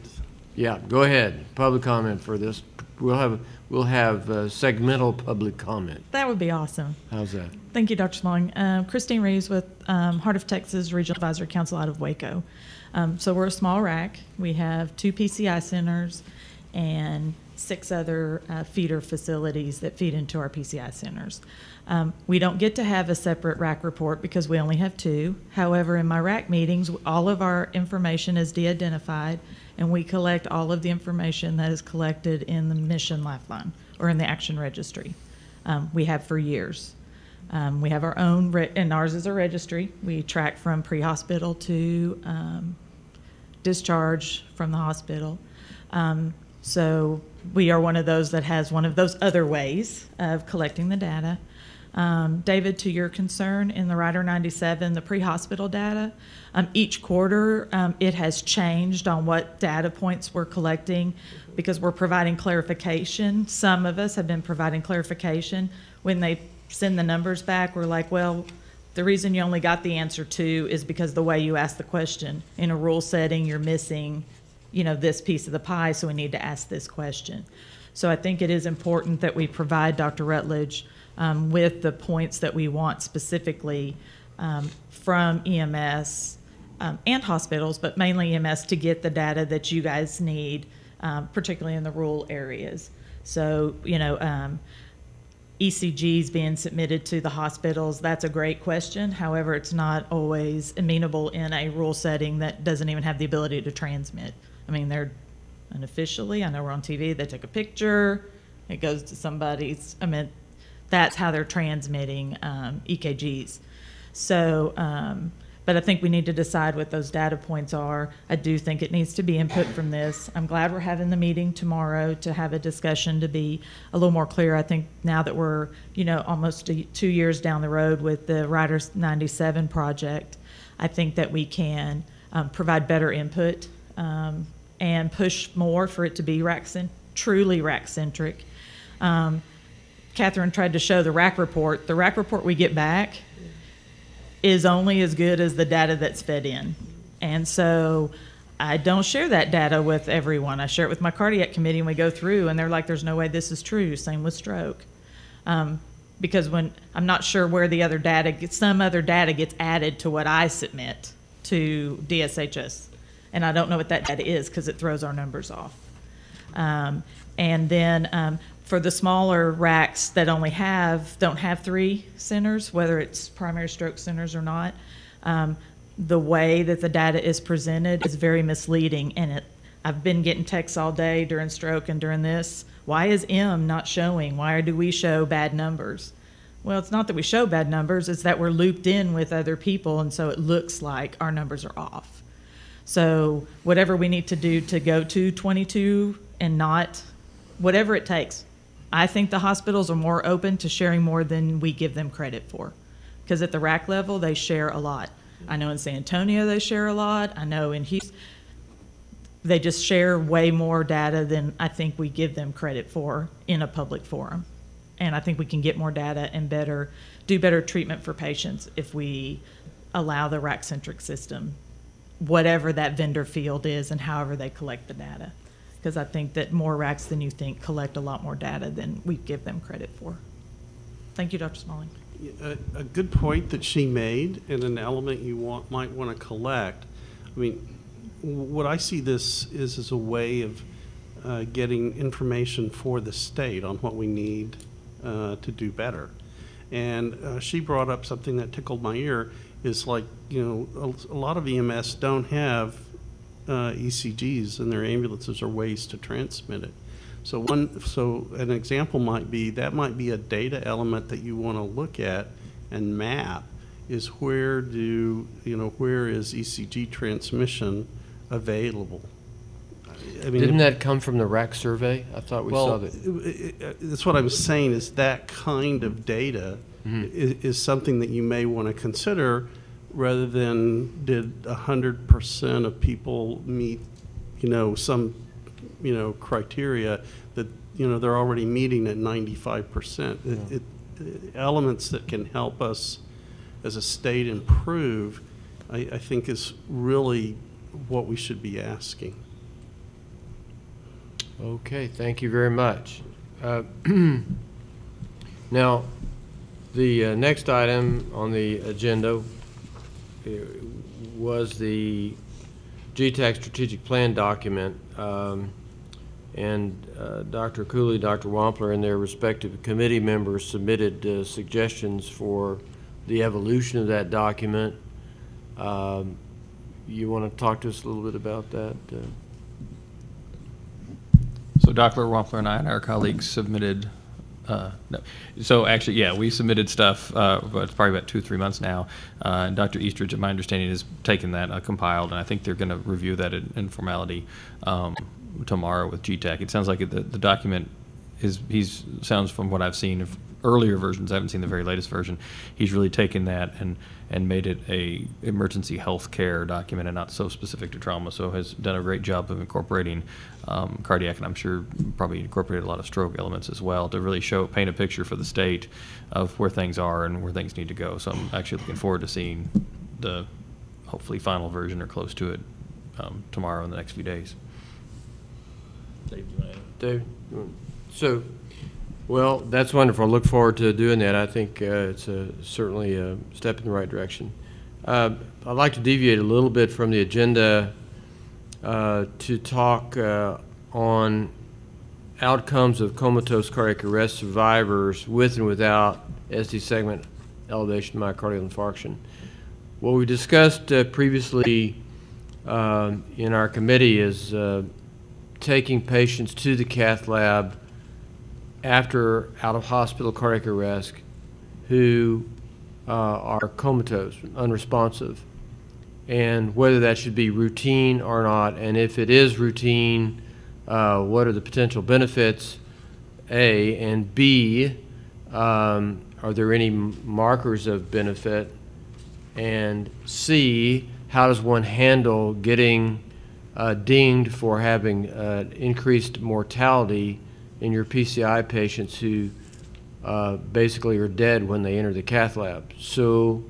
yeah, go ahead. Public comment for this. We'll have, we'll have uh, segmental public comment. That would be awesome. How's that? Thank you, Dr. Smalling. Uh, Christine Reeves with um, Heart of Texas Regional Advisory Council out of Waco. Um, so we're a small RAC. We have two PCI centers and six other uh, feeder facilities that feed into our PCI centers. Um, we don't get to have a separate RAC report because we only have two. However, in my RAC meetings, all of our information is de-identified, and we collect all of the information that is collected in the mission lifeline or in the action registry. Um, we have for years. Um, we have our own, re- and ours is a registry. We track from pre-hospital to um, discharge from the hospital. Um, so we are one of those that has one of those other ways of collecting the data. Um, David, to your concern, in the Rider 97, the pre-hospital data, um, each quarter um, it has changed on what data points we're collecting because we're providing clarification. Some of us have been providing clarification. When they send the numbers back, we're like, well, the reason you only got the answer two is because the way you asked the question. In a rule setting, you're missing, you know, this piece of the pie, so we need to ask this question. So I think it is important that we provide Dr. Rutledge um, with the points that we want specifically um, from EMS um, and hospitals, but mainly EMS to get the data that you guys need, um, particularly in the rural areas. So, you know, um, ECGs being submitted to the hospitals, that's a great question. However, it's not always amenable in a rural setting that doesn't even have the ability to transmit. I mean, they're unofficially, I know we're on TV, they take a picture, it goes to somebody's, I mean, that's how they're transmitting um, EKGs. So, um, but I think we need to decide what those data points are. I do think it needs to be input from this. I'm glad we're having the meeting tomorrow to have a discussion to be a little more clear. I think now that we're, you know, almost two years down the road with the Riders 97 project, I think that we can um, provide better input um, and push more for it to be RAC cent- truly RAC centric. Um, Catherine tried to show the RAC report. The RAC report we get back is only as good as the data that's fed in. And so I don't share that data with everyone. I share it with my cardiac committee and we go through and they're like, there's no way this is true. Same with stroke. Um, because when I'm not sure where the other data gets, some other data gets added to what I submit to DSHS, and I don't know what that data is because it throws our numbers off. Um, and then um, for the smaller RACs that only have don't have three centers, whether it's primary stroke centers or not, um, the way that the data is presented is very misleading. And it, I've been getting texts all day during stroke and during this. Why is M not showing? Why do we show bad numbers? Well, it's not that we show bad numbers; it's that we're looped in with other people, and so it looks like our numbers are off. So whatever we need to do to go to 22 and not, whatever it takes. I think the hospitals are more open to sharing more than we give them credit for. Because at the RAC level, they share a lot. I know in San Antonio they share a lot. I know in Houston, they just share way more data than I think we give them credit for in a public forum. And I think we can get more data and better, do better treatment for patients if we allow the RAC centric system whatever that vendor field is and however they collect the data. Because I think that more RACs than you think collect a lot more data than we give them credit for. Thank you, Dr. Smalling. A, a good point that she made, and an element you want, might want to collect. I mean, what I see this is as a way of uh, getting information for the state on what we need uh, to do better. And uh, she brought up something that tickled my ear. Is like you know a, a lot of EMS don't have uh, ECGs in their ambulances or ways to transmit it. So one, so an example might be that might be a data element that you want to look at and map is where do you know where is ECG transmission available? I mean, Didn't that come from the RAC survey? I thought we saw well, that. i- i- that's what I'm saying is that kind of data Mm-hmm. is, is something that you may want to consider rather than did hundred percent of people meet, you know, some, you know, criteria that, you know, they're already meeting at ninety-five percent. It, it, elements that can help us as a state improve, I, I think is really what we should be asking. Okay, thank you very much. Uh, Now, the uh, next item on the agenda uh, was the GETAC strategic plan document. um, And uh, Dr. Cooley, Dr. Wampler, and their respective committee members submitted uh, suggestions for the evolution of that document. Um, You want to talk to us a little bit about that? uh? So Dr. Wampler and I and our colleagues submitted, uh, no, so actually, yeah, we submitted stuff, uh, but it's probably about two, three months now. Uh, and Dr. Eastridge, at my understanding, has taken that, uh, compiled, and I think they're going to review that in, in formality um, tomorrow with GETAC. It sounds like the, the document is, he's, sounds from what I've seen of earlier versions, I haven't seen the very latest version, he's really taken that and, and made it a emergency health care document and not so specific to trauma. So has done a great job of incorporating um, cardiac, and I'm sure probably incorporated a lot of stroke elements as well to really show, paint a picture for the state of where things are and where things need to go. So I'm actually looking forward to seeing the hopefully final version or close to it um, tomorrow in the next few days. Dave, you wanna? Dave? So, well, that's wonderful. I look forward to doing that. I think uh, it's a- certainly a step in the right direction. Uh, I'd like to deviate a little bit from the agenda uh, to talk uh, on outcomes of comatose cardiac arrest survivors with and without ST segment elevation myocardial infarction. What we discussed uh, previously um, in our committee is uh, taking patients to the cath lab after out-of-hospital cardiac arrest who uh, are comatose, unresponsive, and whether that should be routine or not, and if it is routine, uh, what are the potential benefits, A, and B, um, are there any markers of benefit? And C, how does one handle getting uh, dinged for having uh, increased mortality in your PCI patients who uh, basically are dead when they enter the cath lab? So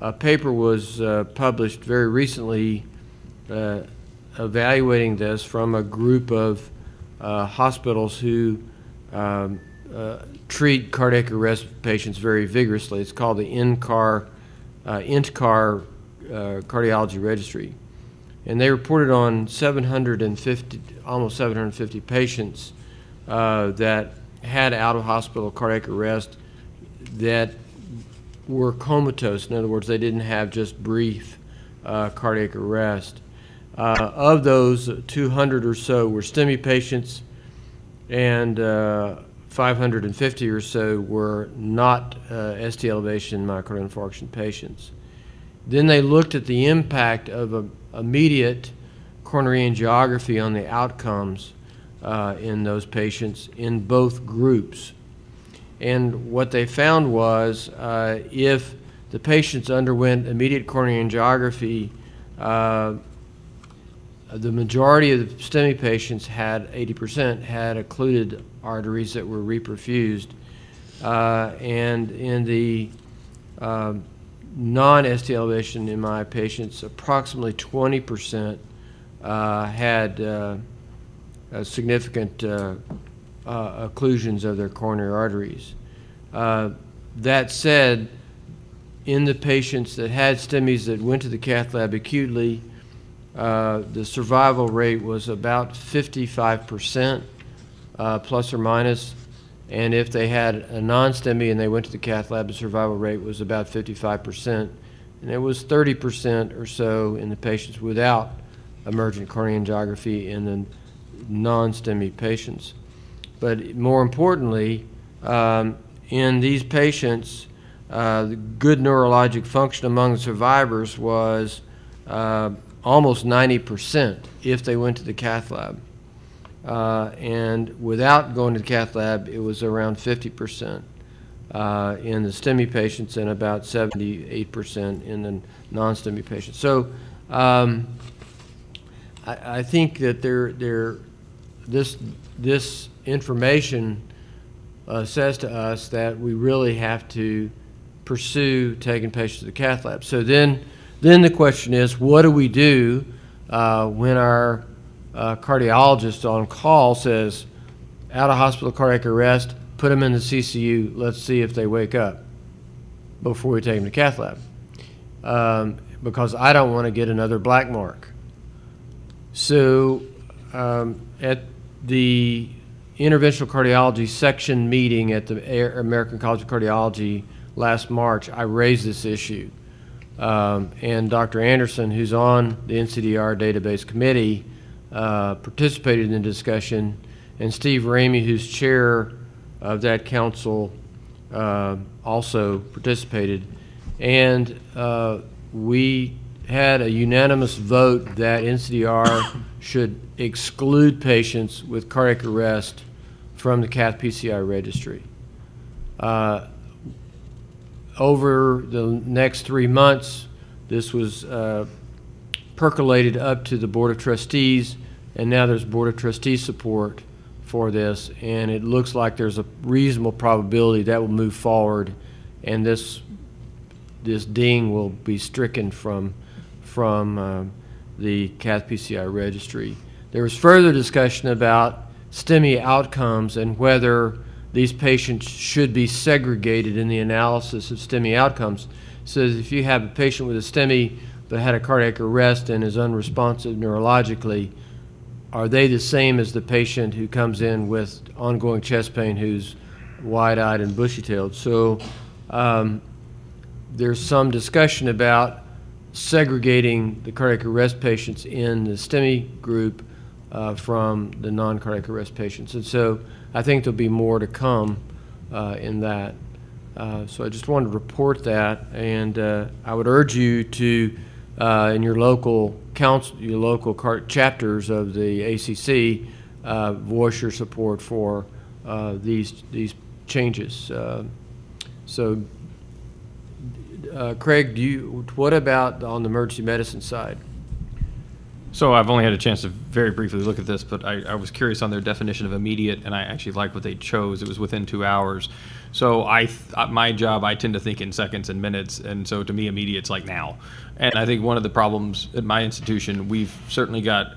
a paper was uh, published very recently uh, evaluating this from a group of uh, hospitals who um, uh, treat cardiac arrest patients very vigorously. It's called the INCAR, uh, INTCAR uh, Cardiology Registry. And they reported on 750, almost 750 patients uh, that had out-of-hospital cardiac arrest that were comatose. In other words, they didn't have just brief uh, cardiac arrest. Uh, of those, 200 or so were STEMI patients, and uh, 550 or so were not uh, ST elevation myocardial infarction patients. Then they looked at the impact of a, immediate coronary angiography on the outcomes uh, in those patients in both groups. And what they found was uh, if the patients underwent immediate coronary angiography, uh, the majority of the STEMI patients had 80% had occluded arteries that were reperfused. Uh, and in the um, non-ST elevation in my patients, approximately 20% uh, had uh, uh, significant uh, occlusions of their coronary arteries. Uh, that said, in the patients that had STEMIs that went to the cath lab acutely, uh, the survival rate was about 55%, uh, plus or minus. And if they had a non-STEMI and they went to the cath lab, the survival rate was about 55%. And it was 30% or so in the patients without emergent coronary angiography in the non-STEMI patients. But more importantly, um, in these patients, uh, the good neurologic function among the survivors was uh, almost 90% if they went to the cath lab. Uh, and without going to the cath lab, it was around 50% uh, in the STEMI patients and about 78% in the non-STEMI patients. So um, I, I think that there, there, this, this information uh, says to us that we really have to pursue taking patients to the cath lab. So then, then the question is, what do we do uh, when our uh, cardiologist on call says, out of hospital cardiac arrest, put them in the CCU, let's see if they wake up before we take them to cath lab. Um, because I don't want to get another black mark. So um, at the interventional cardiology section meeting at the American College of Cardiology last March, I raised this issue. Um, and Dr. Anderson, who's on the NCDR database committee, uh, participated in the discussion, and Steve Ramey, who's chair of that council, uh, also participated. And uh, we had a unanimous vote that NCDR should exclude patients with cardiac arrest from the cath PCI registry. Uh, over the next three months, this was uh, percolated up to the Board of Trustees, and now there's Board of Trustee support for this, and it looks like there's a reasonable probability that will move forward, and this this ding will be stricken from from uh, the cath PCI registry. There was further discussion about STEMI outcomes and whether these patients should be segregated in the analysis of STEMI outcomes. So if you have a patient with a STEMI that had a cardiac arrest and is unresponsive neurologically, are they the same as the patient who comes in with ongoing chest pain who's wide-eyed and bushy-tailed? So um, there's some discussion about segregating the cardiac arrest patients in the STEMI group uh, from the non-cardiac arrest patients. And so I think there'll be more to come uh, in that. Uh, so I just wanted to report that, and uh, I would urge you to, uh, in your local council, your local chapters of the ACC, voice your support for these these changes. So, uh, Craig, do you? What about on the emergency medicine side? So I've only had a chance to very briefly look at this, but I, I was curious on their definition of immediate, and I actually like what they chose. It was within two hours. So I, th- uh, my job, I tend to think in seconds and minutes, and so to me, immediate's like now. And I think one of the problems at my institution, we've certainly got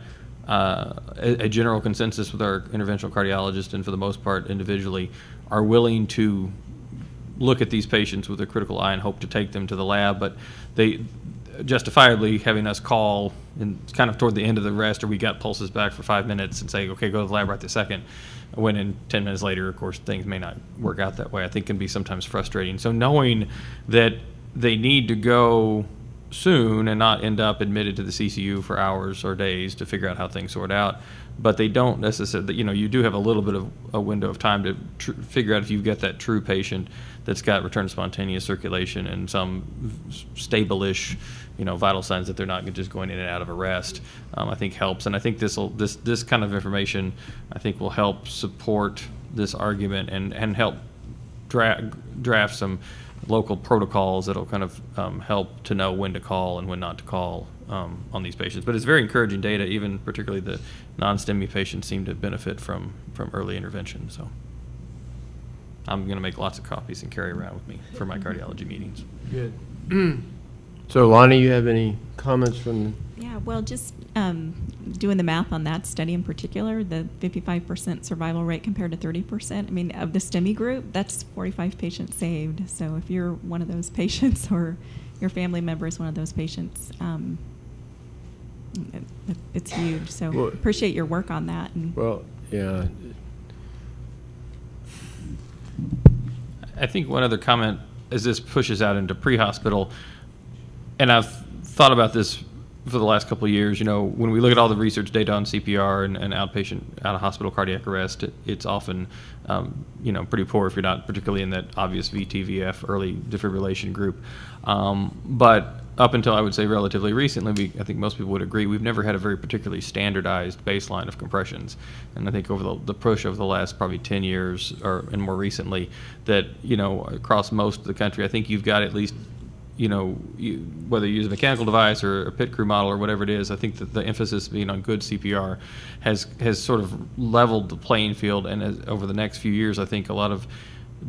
uh, a, a general consensus with our interventional cardiologist, and for the most part individually, are willing to look at these patients with a critical eye and hope to take them to the lab, but they justifiably having us call and kind of toward the end of the rest, or we got pulses back for five minutes and say, okay, go to the lab right this second. When in 10 minutes later, of course, things may not work out that way. I think can be sometimes frustrating. So knowing that they need to go soon and not end up admitted to the CCU for hours or days to figure out how things sort out. But they don't necessarily, you know, you do have a little bit of a window of time to tr- figure out if you've got that true patient that's got return spontaneous circulation and some stable-ish, you know, vital signs that they're not just going in and out of arrest. Um, I think helps, and I think this will this this kind of information, I think, will help support this argument and and help dra- draft some local protocols that'll kind of um, help to know when to call and when not to call um, on these patients. But it's very encouraging data. Even particularly the non-STEMI patients seem to benefit from from early intervention. So I'm going to make lots of copies and carry around with me for my cardiology meetings. Good. So Lonnie, you have any comments from, Yeah, well, just um, doing the math on that study in particular, the 55% survival rate compared to 30%, I mean, of the STEMI group, that's 45 patients saved. So if you're one of those patients or your family member is one of those patients, um, it- it- it's huge. So Well- appreciate your work on that. And well, yeah, I think one other comment as this pushes out into pre-hospital, and I've thought about this for the last couple of years. You know, when we look at all the research data on CPR and, and outpatient out of hospital cardiac arrest, it, it's often um, you know pretty poor if you're not particularly in that obvious VTVF early defibrillation group. Um, but up until I would say relatively recently, we, I think most people would agree, we've never had a very particularly standardized baseline of compressions. And I think over the, the push over the last probably 10 years or and more recently, that you know across most of the country, I think you've got at least you know, you, whether you use a mechanical device or a pit crew model or whatever it is, I think that the emphasis being on good CPR has has sort of leveled the playing field. And as, over the next few years, I think a lot of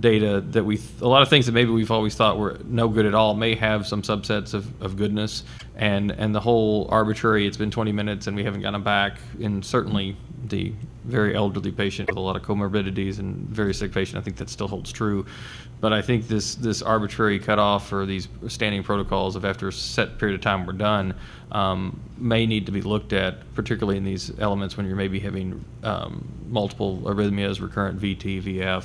data that we, a lot of things that maybe we've always thought were no good at all, may have some subsets of, of goodness. And and the whole arbitrary, it's been 20 minutes and we haven't gotten back, and certainly the very elderly patient with a lot of comorbidities and very sick patient, I think that still holds true. But I think this this arbitrary cutoff or these standing protocols of after a set period of time we're done um, may need to be looked at, particularly in these elements when you're maybe having um, multiple arrhythmias, recurrent VT, VF,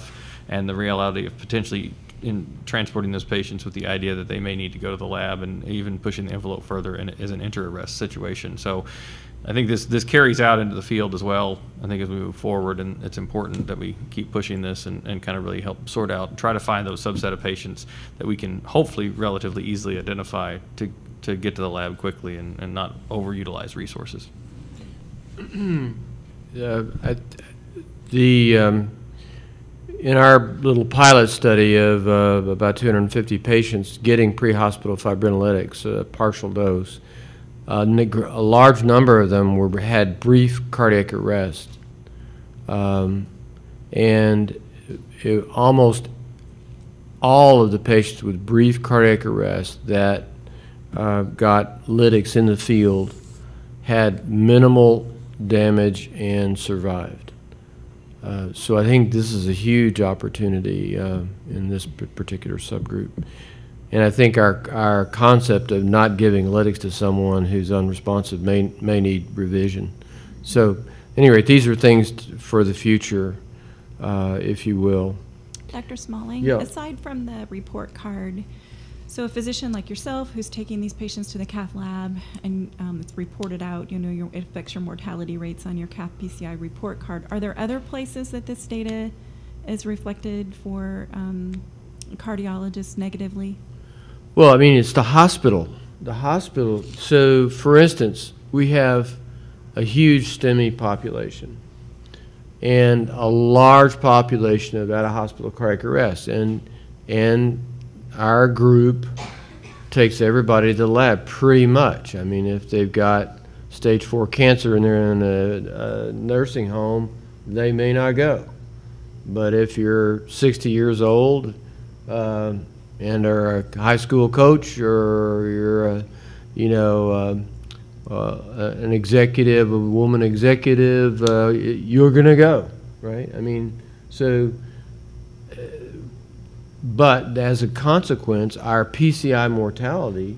and the reality of potentially in transporting those patients with the idea that they may need to go to the lab and even pushing the envelope further in, as an inter-arrest situation. So I think this, this carries out into the field as well, I think, as we move forward, and it's important that we keep pushing this and, and kind of really help sort out, try to find those subset of patients that we can hopefully relatively easily identify to, to get to the lab quickly and, and not overutilize resources. Uh, I- The, um, in our little pilot study of uh, about 250 patients getting pre-hospital fibrinolytics, a partial dose, a neg- a large number of them were, had brief cardiac arrest. Um, And it- almost all of the patients with brief cardiac arrest that uh, got lytics in the field had minimal damage and survived. Uh, so I think this is a huge opportunity uh, in this p- particular subgroup. And I think our, our concept of not giving lytics to someone who's unresponsive may, may need revision. So, anyway, these are things t- for the future, uh, if you will. Dr. Smalling, Yeah. aside from the report card, so a physician like yourself who's taking these patients to the cath lab and um, it's reported out, you know, your, it affects your mortality rates on your cath PCI report card. Are there other places that this data is reflected for um, cardiologists negatively? Well, I mean, it's the hospital. The hospital. So, for instance, we have a huge STEMI population and a large population of out of hospital cardiac arrest. And, and our group takes everybody to the lab pretty much. I mean, if they've got stage four cancer and they're in a, a nursing home, they may not go. But if you're 60 years old, uh, and are a high school coach or you're a, you know, um, uh, an executive, a woman executive, uh, you're going to go, right? I mean, so, uh, but as a consequence, our PCI mortality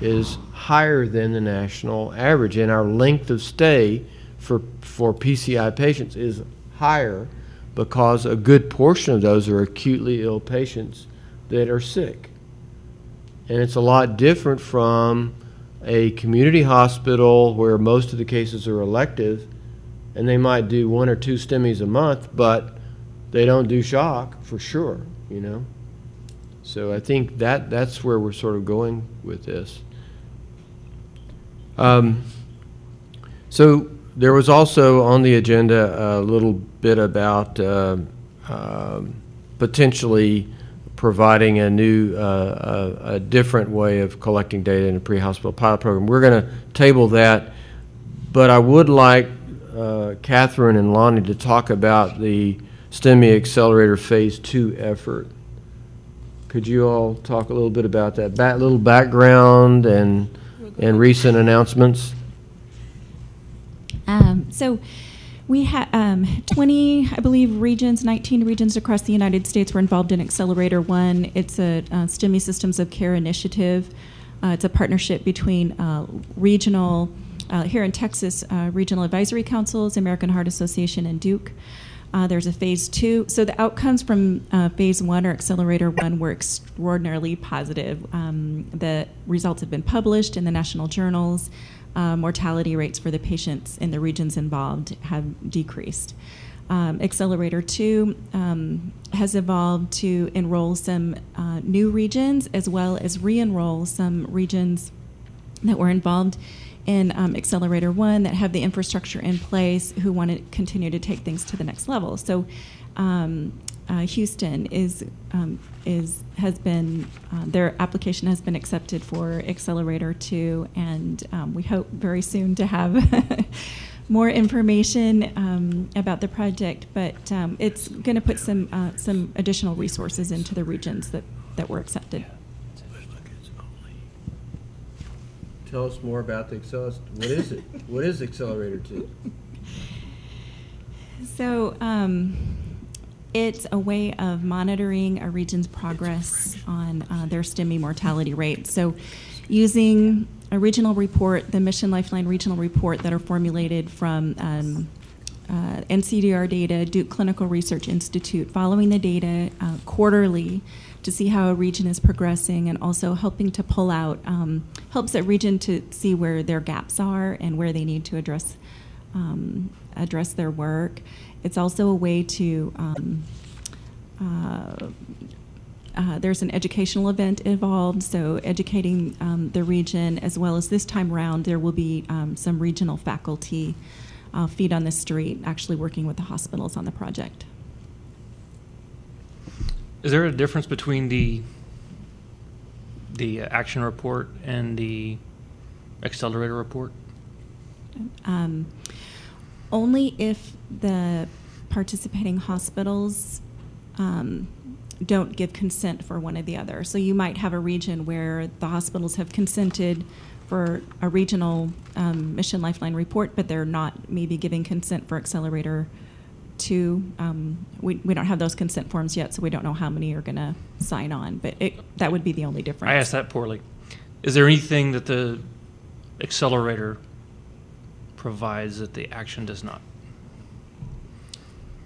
is higher than the national average, and our length of stay for, for PCI patients is higher because a good portion of those are acutely ill patients that are sick. And it's a lot different from a community hospital where most of the cases are elective, and they might do one or two STEMIs a month, but they don't do shock for sure, you know? So I think that, that's where we're sort of going with this. Um, So there was also on the agenda a little bit about uh, um, potentially providing a new, uh, a a different way of collecting data in a pre-hospital pilot program. We're going to table that, but I would like uh, Catherine and Lonnie to talk about the STEMI Accelerator Phase Two effort. Could you all talk a little bit about that, ba- little background and, and recent announcements? Um, so we had um, 20, I believe, regions, 19 regions across the United States were involved in Accelerator One. It's a uh, STEMI Systems of Care initiative. Uh, it's a partnership between uh, regional, uh, here in Texas, uh, regional advisory councils, American Heart Association, and Duke. Uh, there's a phase two. So the outcomes from uh, phase one or accelerator one were extraordinarily positive. Um, the results have been published in the national journals. Uh, mortality rates for the patients in the regions involved have decreased. Um, accelerator 2 um, has evolved to enroll some uh, new regions as well as re enroll some regions that were involved in um, Accelerator One that have the infrastructure in place who want to continue to take things to the next level. So, um, uh, Houston is um, is has been uh, their application has been accepted for Accelerator Two, and um, we hope very soon to have. More information um, about the project, but um, it's going to put some uh, some additional resources into the regions that, that were accepted. Tell us more about the Acceler, what is it? What is Accelerator Two? So, um, it's a way of monitoring a region's progress on uh, their STEMI mortality rate. So, using a regional report, the Mission Lifeline regional report that are formulated from um, uh, NCDR data, Duke Clinical Research Institute, following the data uh, quarterly to see how a region is progressing and also helping to pull out, um, helps that region to see where their gaps are and where they need to address um, address their work. It's also a way to um, uh, uh, there's an educational event involved, so educating um, the region as well as this time around, there will be um, some regional faculty uh, feet on the street actually working with the hospitals on the project. Is there a difference between the, the action report and the accelerator report? Um, only if the participating hospitals um, don't give consent for one or the other. So you might have a region where the hospitals have consented for a regional um, Mission Lifeline report, but they're not maybe giving consent for Accelerator 2. Um, we, we don't have those consent forms yet, so we don't know how many are going to sign on, but it, that would be the only difference. I asked that poorly. Is there anything that the accelerator provides that the action does not?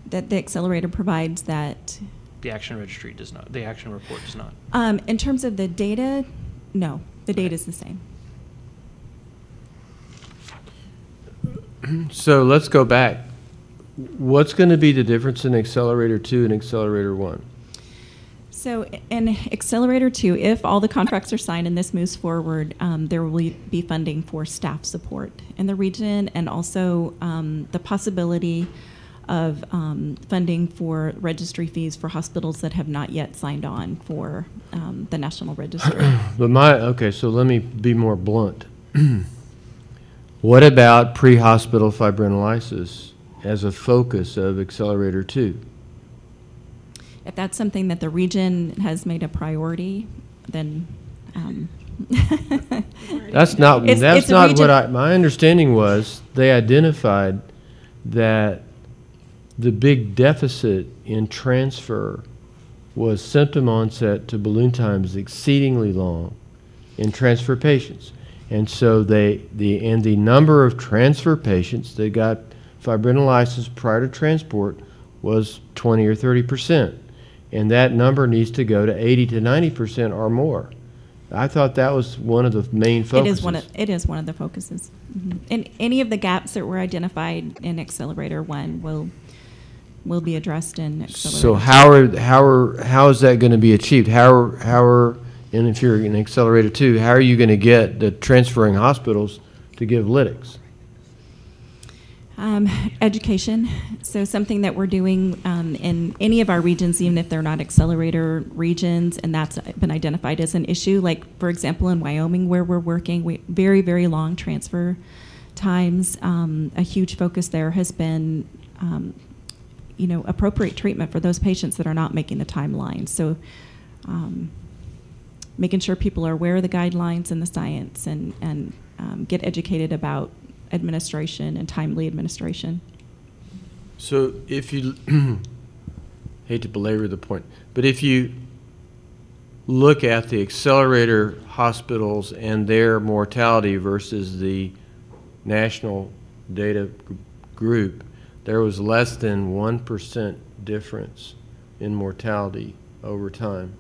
That the Accelerator provides that The action registry does not, the action report does not. Um, in terms of the data, no, the data is the same. So let's go back. What's going to be the difference in Accelerator Two and Accelerator One? So in Accelerator 2, if all the contracts are signed and this moves forward, um, there will be funding for staff support in the region and also um, the possibility of um, funding for registry fees for hospitals that have not yet signed on for um, the National Registry. But my, okay, so let me be more blunt. What about pre-hospital fibrinolysis as a focus of Accelerator Two? if that's something that the region has made a priority, then um, That's not, It's- that's it's not what I, my understanding was, they identified that the big deficit in transfer was symptom onset to balloon times exceedingly long in transfer patients. And so they, the, and the number of transfer patients that got fibrinolysis prior to transport was 20 or 30 percent. And that number needs to go to 80 to 90 percent or more. I thought that was one of the main It focuses. is one of, it is one of the focuses. Mhm. And any of the gaps that were identified in Accelerator One will, will be addressed in Accelerator. So how are, how are, how is that going to be achieved? How are, how are, and if you're in Accelerator Two, how are you going to get the transferring hospitals to give lytics? Um, education, so something that we're doing um, in any of our regions, even if they're not accelerator regions, and that's been identified as an issue. Like, for example, in Wyoming, where we're working, we, very, very long transfer times. Um, a huge focus there has been, um, you know, appropriate treatment for those patients that are not making the timeline. So, um, making sure people are aware of the guidelines and the science and, and um, get educated about administration and timely administration. So if you, hate to belabor the point, but if you look at the accelerator hospitals and their mortality versus the national data group, there was less than 1% difference in mortality over time.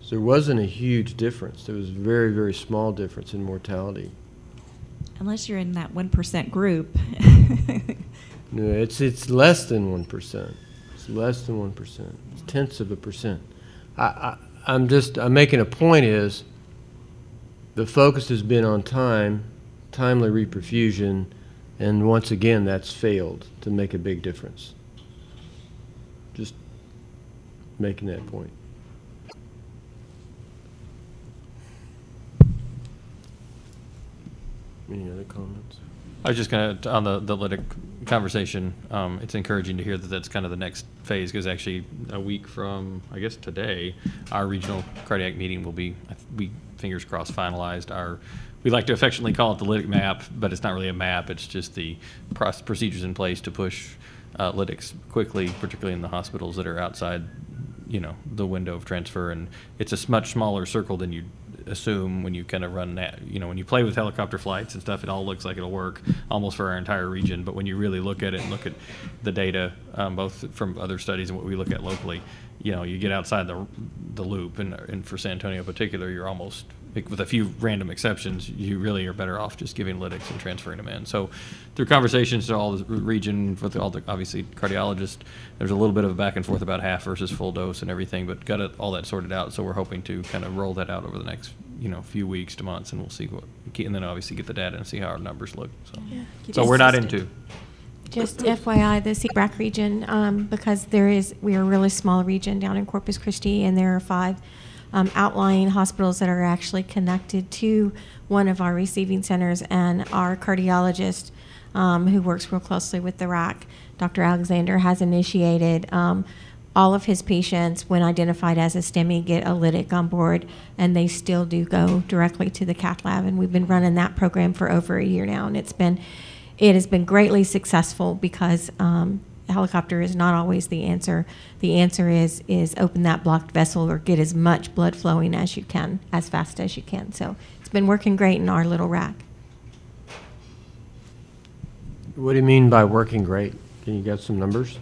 So there wasn't a huge difference. There was a very, very small difference in mortality. Unless you're in that 1% group. No, it's, it's less than one percent. It's less than one percent. It's tenths of a percent. I, I, I'm just, I'm making a point is, the focus has been on time, timely reperfusion, and once again, that's failed to make a big difference. Just making that point. Any other comments? I was just gonna, on the, the lytic conversation, um, it's encouraging to hear that that's kind of the next phase, because actually, a week from, I guess, today, our regional cardiac meeting will be, we, fingers crossed, finalized. Our, we like to affectionately call it the lytic map, but it's not really a map, it's just the proc- procedures in place to push uh, lytics quickly, particularly in the hospitals that are outside, you know, the window of transfer, and it's a much smaller circle than you'd assume when you kind of run that, you know, when you play with helicopter flights and stuff, it all looks like it'll work almost for our entire region. But when you really look at it and look at the data, um, both from other studies and what we look at locally, you know, you get outside the, the loop, and, and for San Antonio in particular, you're almost, with a few random exceptions, you really are better off just giving lytics and transferring them in. So through conversations to all the region, with all the, obviously cardiologists, there's a little bit of a back and forth about half versus full dose and everything, but got it, all that sorted out. So we're hoping to kind of roll that out over the next, you know, few weeks to months, and we'll see what, and then obviously get the data and see how our numbers look, so. Keep So we're not into, Just FYI, the CBRAC region, um, because there is, we are a really small region down in Corpus Christi, and there are five um, outlying hospitals that are actually connected to one of our receiving centers, and our cardiologist, um, who works real closely with the RAC, Dr. Alexander, has initiated um, all of his patients, when identified as a STEMI, get a lytic on board, and they still do go directly to the cath lab. And we've been running that program for over a year now, and it's been it has been greatly successful because um, helicopter is not always the answer. The answer is is open that blocked vessel or get as much blood flowing as you can, as fast as you can. So it's been working great in our little RAC. What do you mean by working great? Can you get some numbers?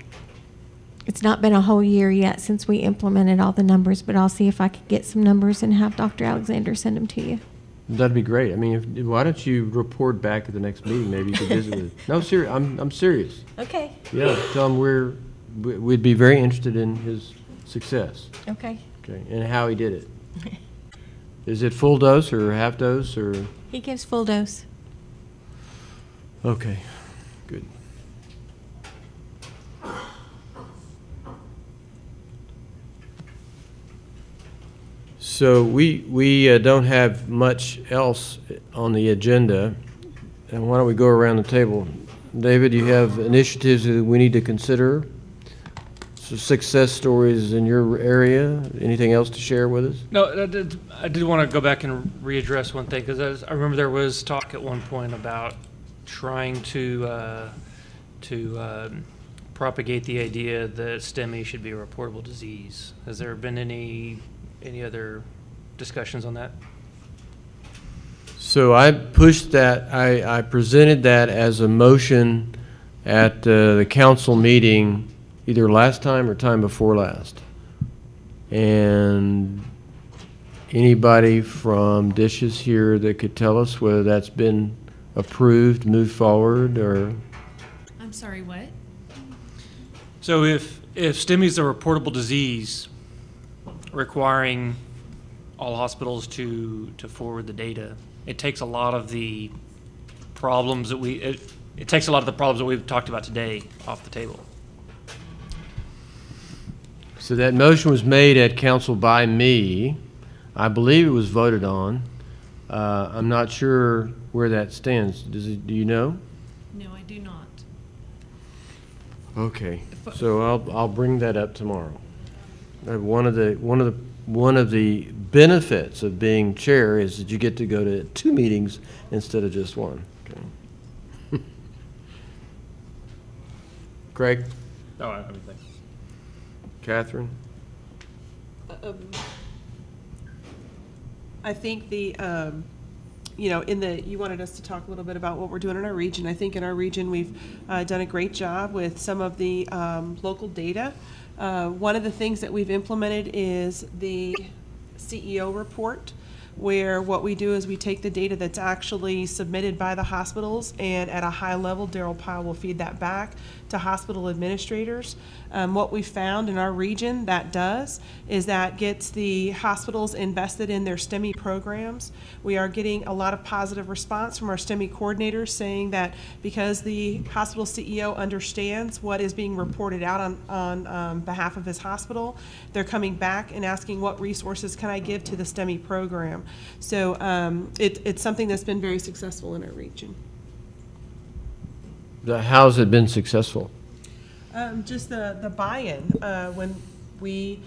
It's not been a whole year yet since we implemented all the numbers, but I'll see if I could get some numbers and have Dr. Alexander send them to you. That'd be great. I mean, if, why don't you report back at the next meeting? Maybe you could visit with. No, serious. I'm I'm serious. Okay. Yeah, tell him we're we- we'd be very interested in his success. Okay. Okay, and how he did it. Is it full dose or half dose or? He gives full dose. Okay, good. So we, we uh, don't have much else on the agenda. And why don't we go around the table? David, you have initiatives that we need to consider? S- success stories in your area? Anything else to share with us? No, I did, I did want to go back and readdress one thing, because I remember there was talk at one point about trying to, uh, to um, propagate the idea that STEMI should be a reportable disease. Has there been any, any other discussions on that? So I pushed that, I, I presented that as a motion at uh, the council meeting either last time or time before last. And anybody from Dishes here that could tell us whether that's been approved, moved forward, or? I'm sorry, what? So if, if STEMI is a reportable disease requiring all hospitals to, to forward the data, it takes a lot of the problems that we, it, it takes a lot of the problems that we've talked about today off the table. So that motion was made at council by me. I believe it was voted on. Uh, I'm not sure where that stands. Does it, do you know? No, I do not. Okay, so I'll, I'll bring that up tomorrow. Uh, One of the, one of the, one of the benefits of being chair is that you get to go to two meetings instead of just one. Okay. Craig, Oh, I mean, thanks. Catherine? Um, I think the, um, you know, in the, you wanted us to talk a little bit about what we're doing in our region. I think in our region, we've uh, done a great job with some of the um, local data. Uh, One of the things that we've implemented is the CEO report, where what we do is we take the data that's actually submitted by the hospitals, and at a high level, Daryl Pyle will feed that back to hospital administrators. Um, what we found in our region that does is that gets the hospitals invested in their STEMI programs. We are getting a lot of positive response from our STEMI coordinators saying that because the hospital CEO understands what is being reported out on, on um, behalf of his hospital, they're coming back and asking what resources can I give to the STEMI program. So um, it, it's something that's been very successful in our region. How's it been successful? Um, just the, the buy-in, uh, when we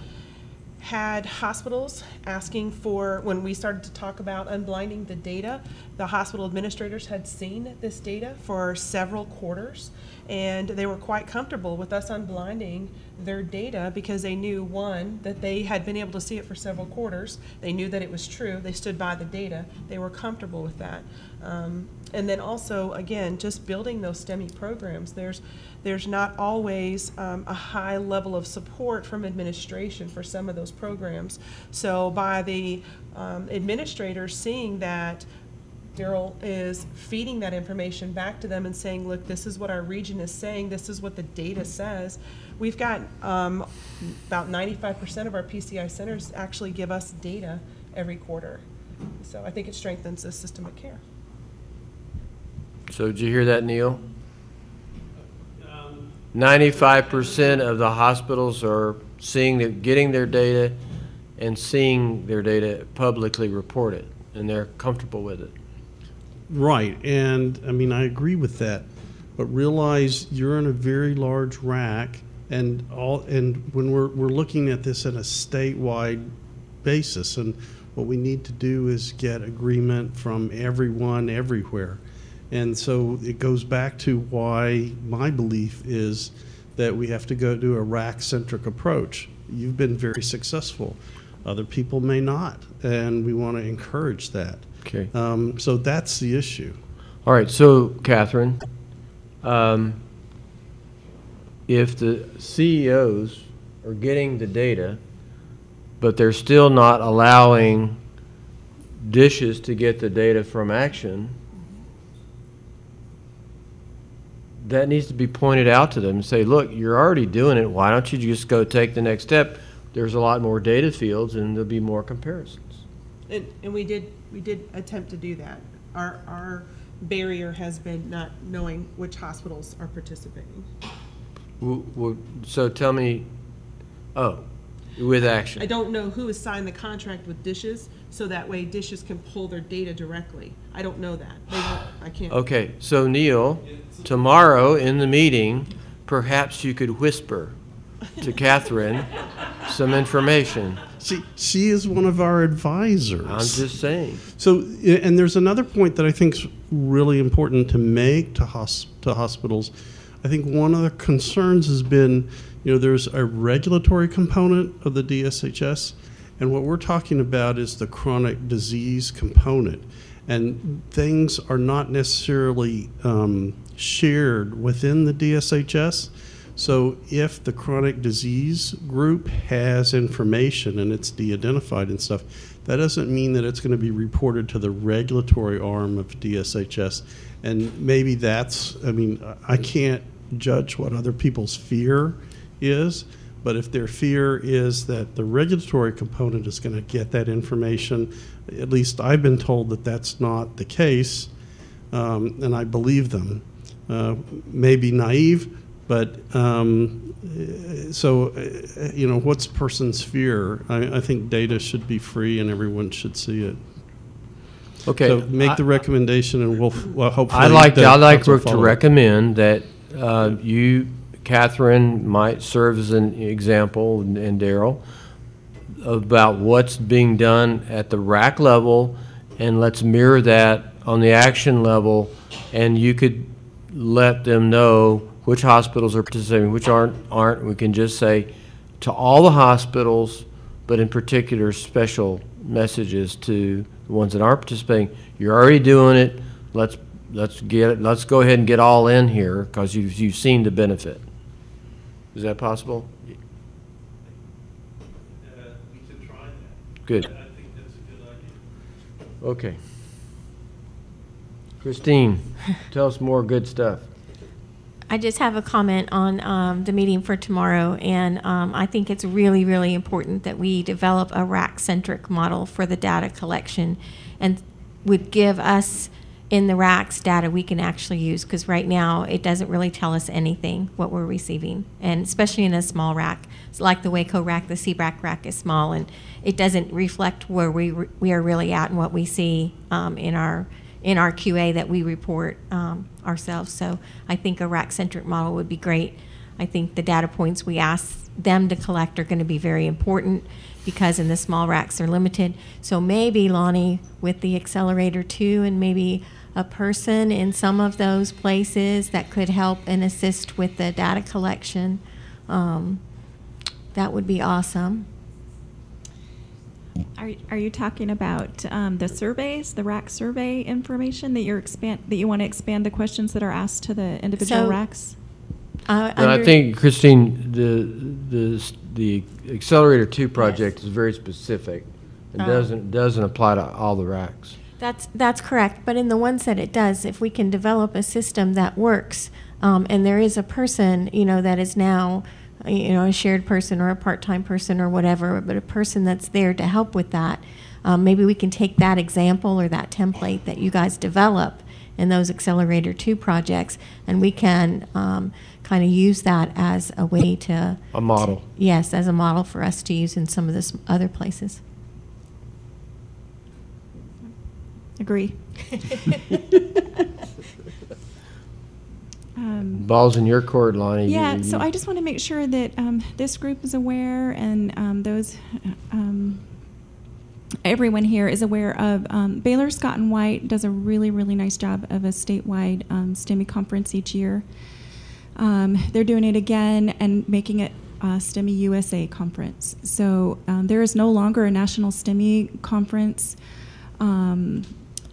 had hospitals asking for, when we started to talk about unblinding the data, the hospital administrators had seen this data for several quarters, and they were quite comfortable with us unblinding their data because they knew, one, that they had been able to see it for several quarters, they knew that it was true, they stood by the data, they were comfortable with that. Um, and then also, again, just building those STEMI programs, there's, there's not always um, a high level of support from administration for some of those programs. So by the um, administrators seeing that Daryl is feeding that information back to them and saying, look, this is what our region is saying, this is what the data says. We've got um, about 95% of our PCI centers actually give us data every quarter. So I think it strengthens the system of care. So did you hear that, Neil? Ninety-five percent of the hospitals are seeing, the- getting their data and seeing their data publicly reported, and they're comfortable with it. Right, and I mean, I agree with that, but realize you're in a very large RAC, and all, and when we're, we're looking at this at a statewide basis, and what we need to do is get agreement from everyone, everywhere. And so it goes back to why my belief is that we have to go to a RAC-centric approach. You've been very successful. Other people may not, and we want to encourage that. Okay. Um, so that's the issue. All right, so Catherine, um, if the CEOs are getting the data, but they're still not allowing dishes to get the data from action, that needs to be pointed out to them and say, look, you're already doing it. Why don't you just go take the next step? There's a lot more data fields and there'll be more comparisons. And, and we did, we did attempt to do that. Our, our barrier has been not knowing which hospitals are participating. W- w- So tell me, oh, with action. I don't know who has signed the contract with Dishes, so that way Dishes can pull their data directly. I don't know that. They won't, I can't. Okay, so Neil, tomorrow in the meeting, perhaps you could whisper to Catherine some information. She, she is one of our advisors. I'm just saying. So, and there's another point that I think is really important to make to, hos- to hospitals. I think one of the concerns has been, you know, there's a regulatory component of the DSHS, and what we're talking about is the chronic disease component. And things are not necessarily um, shared within the DSHS. So if the chronic disease group has information and it's de-identified and stuff, that doesn't mean that it's going to be reported to the regulatory arm of DSHS. And maybe that's, I mean, I can't judge what other people's fear is, but if their fear is that the regulatory component is going to get that information, at least I've been told that that's not the case, um, and I believe them. Uh, maybe naive, but um, so uh, you know, what's a person's fear? I, I think data should be free and everyone should see it. Okay. So make I- the recommendation, and we'll, well hopefully. I'd like, I'd like council to recommend that uh, you, Catherine, might serve as an example, and and Daryl, about what's being done at the RAC level, and let's mirror that on the action level, and you could let them know which hospitals are participating, which aren't, aren't. We can just say to all the hospitals, but in particular, special messages to the ones that aren't participating. You're already doing it. Let's, let's get let's go ahead and get all in here because you've, you've seen the benefit. Is that possible? Good. Okay. Christine, tell us more good stuff. I just have a comment on um, the meeting for tomorrow, and um, I think it's really, really important that we develop a RAC-centric model for the data collection, and would give us in the RACs data we can actually use because right now it doesn't really tell us anything what we're receiving, and especially in a small RAC, it's like the Waco RAC, the CBRAC RAC is small, and it doesn't reflect where we re- we are really at and what we see um, in our in our QA that we report um, ourselves. So I think a RAC-centric model would be great. I think the data points we ask them to collect are going to be very important because in the small RACs they're limited. So maybe Lonnie with the accelerator too, and maybe a person in some of those places that could help and assist with the data collection. Um, that would be awesome. Are, are you talking about um, the surveys, the RAC survey information that you're expand, that you want to expand the questions that are asked to the individual So- RACs? Uh, And I under- think, Christine, the, the, the Accelerator Two project is very specific. It Oh. doesn't, doesn't apply to all the RACs. That's, that's correct, but in the ones that it does, if we can develop a system that works, um, and there is a person, you know, that is now, you know, a shared person or a part-time person or whatever, but a person that's there to help with that, um, maybe we can take that example or that template that you guys develop in those Accelerator Two projects, and we can, um, kind of use that as a way to. A model. Yes, as a model for us to use in some of the other places. Agree. Um, Ball's in your court, Lonnie. You- Yeah, so I just want to make sure that um, this group is aware and um, those, um, everyone here is aware of, um, Baylor Scott and White does a really, really nice job of a statewide um, STEMI conference each year. Um, they're doing it again and making it uh, STEMI USA conference. So um, there is no longer a national STEMI conference. Um,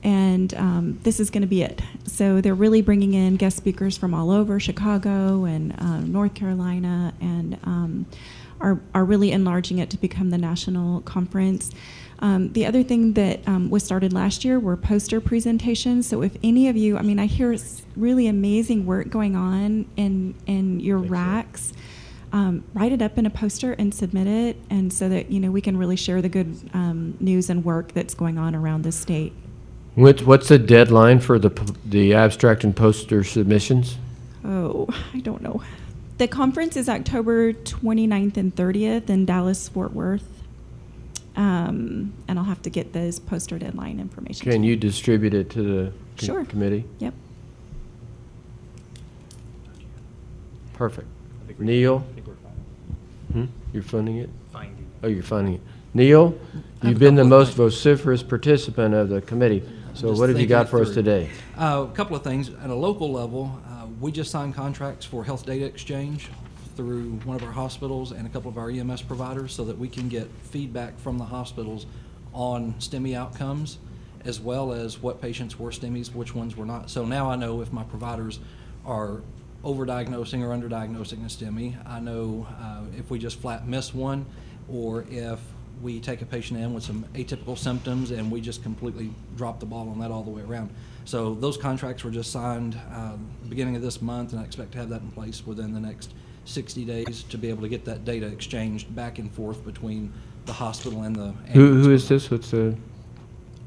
and um, this is going to be it. So they're really bringing in guest speakers from all over Chicago and um, North Carolina, and um, are are really enlarging it to become the national conference. Um, the other thing that um, was started last year were poster presentations. So if any of you, I mean, I hear really amazing work going on in in your RACs. Um, write it up in a poster and submit it, and so that you know we can really share the good um, news and work that's going on around the state. What's, what's the deadline for the, the abstract and poster submissions? Oh, I don't know. The conference is October 29th and 30th in Dallas, Fort Worth. Um, and I'll have to get those poster deadline information. Can you distribute it to the co- Sure. committee? Yep. Perfect. Neil? Hmm? You're funding it? Finding. Oh, you're funding it. Neil, I have you've a been the couple of most things. vociferous participant of the committee. So Just what have you thinking got it for us through. today? Uh, A couple of things. At a local level, we just signed contracts for health data exchange through one of our hospitals and a couple of our EMS providers so that we can get feedback from the hospitals on STEMI outcomes, as well as what patients were STEMIs, which ones were not. So now I know if my providers are overdiagnosing or underdiagnosing a STEMI. I know uh, if we just flat miss one, or if we take a patient in with some atypical symptoms and we just completely drop the ball on that all the way around. So those contracts were just signed uh, beginning of this month, and I expect to have that in place within the next 60 days to be able to get that data exchanged back and forth between the hospital and the. Who, who is this? What's the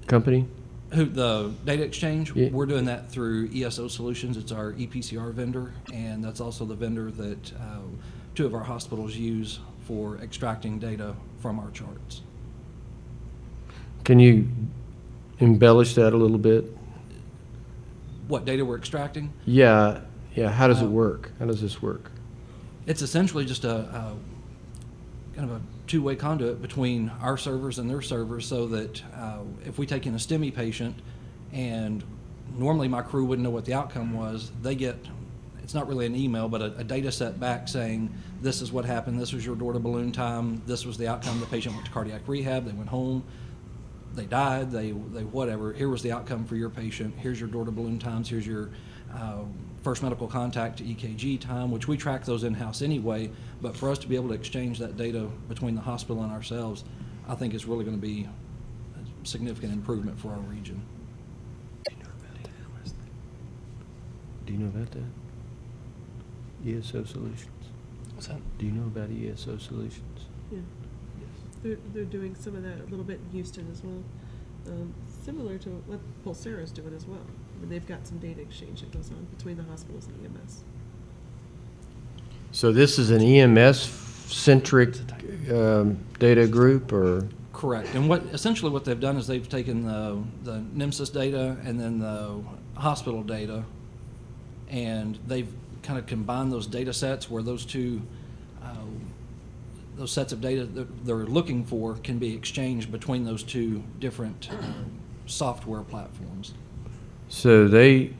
company? Who, the data exchange, Yeah. we're doing that through ESO Solutions. It's our EPCR vendor, and that's also the vendor that uh, two of our hospitals use for extracting data from our charts. Can you embellish that a little bit? What data we're extracting? Yeah, yeah, how does it Uh, work? How does this work? It's essentially just a, a kind of a two-way conduit between our servers and their servers so that uh, if we take in a STEMI patient and normally my crew wouldn't know what the outcome was, they get, it's not really an email, but a, a data set back saying, this is what happened, this was your door to balloon time, this was the outcome, the patient went to cardiac rehab, they went home, they died, they, they whatever. Here was the outcome for your patient. Here's your door to balloon times. Here's your uh, first medical contact to EKG time, which we track those in house anyway. But for us to be able to exchange that data between the hospital and ourselves, I think is really going to be a significant improvement for our region. Do you know about that? ESO Solutions? What's that? Do you know about ESO Solutions? Yeah. They're, they're doing some of that a little bit in Houston as well, um, similar to what Pulsara's doing as well. I mean, they've got some data exchange that goes on between the hospitals and EMS. So this is an EMS-centric um, data group, or? Correct. And what, essentially what they've done is they've taken the, the NEMSIS data and then the hospital data, and they've kind of combined those data sets where those two, those sets of data that they're looking for can be exchanged between those two different uh, software platforms. So they,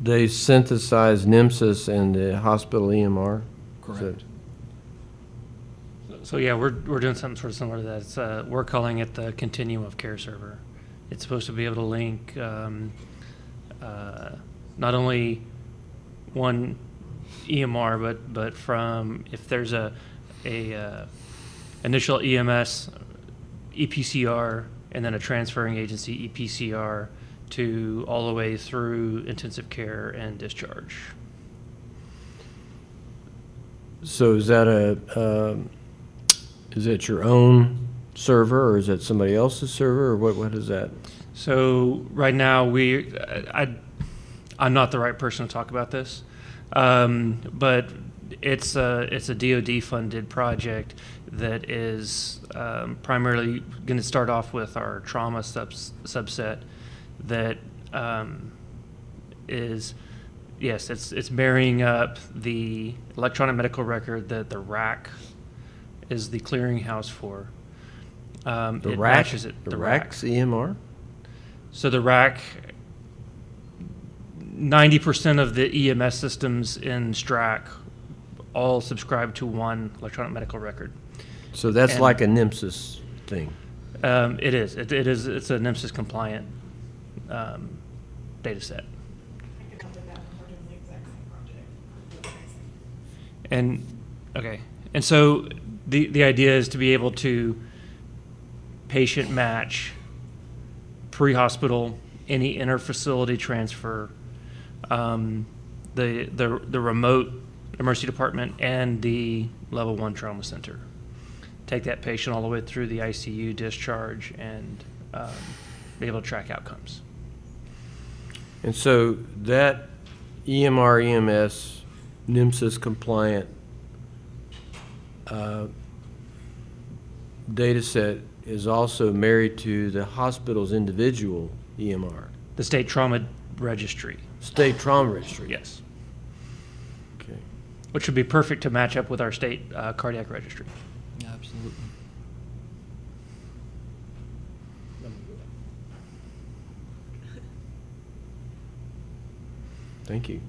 they synthesize NEMSIS and the hospital EMR? Is that- Correct. So yeah, we're, we're doing something sort of similar to that. It's, uh, we're calling it the continuum of care server. It's supposed to be able to link, um, uh, not only one EMR, but, but from, if there's a, a, uh, initial EMS, EPCR, and then a transferring agency, EPCR, to all the way through intensive care and discharge. So is that a, um, is that your own server, or is that somebody else's server, or what, what is that? So right now, we, I, I'm not the right person to talk about this, um, but it's a it's a DoD funded project that is um, primarily going to start off with our trauma subs, subset that um, is yes, it's it's marrying up the electronic medical record that the RAC is the clearinghouse for. Um, The it RAC? matches it. The RAC. RAC's EMR? So the RAC, ninety percent of the EMS systems in STRAC all subscribe to one electronic medical record. So that's And- like a NEMSIS thing? Um, it is. It, it is. It's a NEMSIS compliant um, data set. And okay, and so the the idea is to be able to patient match pre-hospital any inter-facility transfer, um, the the the remote emergency department and the level one trauma center. Take that patient all the way through the ICU discharge and um, be able to track outcomes. And so that EMR, EMS, NEMSIS compliant uh, data set is also married to the hospital's individual EMR, The state trauma registry. state trauma registry. Yes. Okay. which would be perfect to match up with our state uh, cardiac registry. Absolutely. Thank you.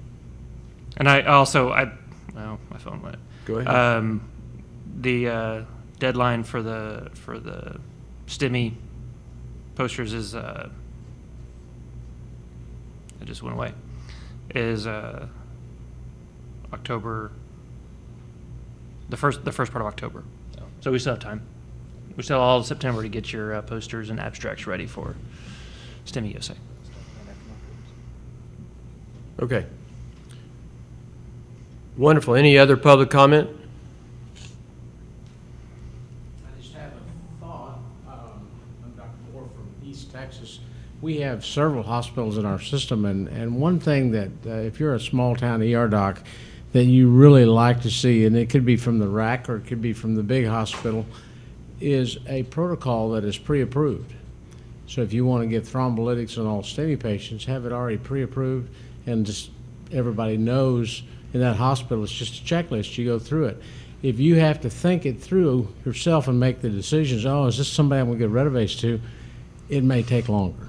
And I also, I, oh my phone went. Go ahead. Um, the uh, deadline for the for the STEMI posters is uh, it just went away. Is uh, October the first the first part of October. So we still have time. We still have all of September to get your uh, posters and abstracts ready for STEMI USA. Okay. Wonderful. Any other public comment? I just have a thought. Um, I'm Dr. Moore from East Texas. We have several hospitals in our system, and, and one thing that, uh, if you're a small-town ER doc, that you really like to see, and it could be from the RAC or it could be from the big hospital, is a protocol that is pre-approved. So if you want to give thrombolytics on all STEMI patients, have it already pre-approved, and just everybody knows in that hospital, it's just a checklist, you go through it. If you have to think it through yourself and make the decisions, oh, is this somebody I'm going to give Retavase to, it may take longer.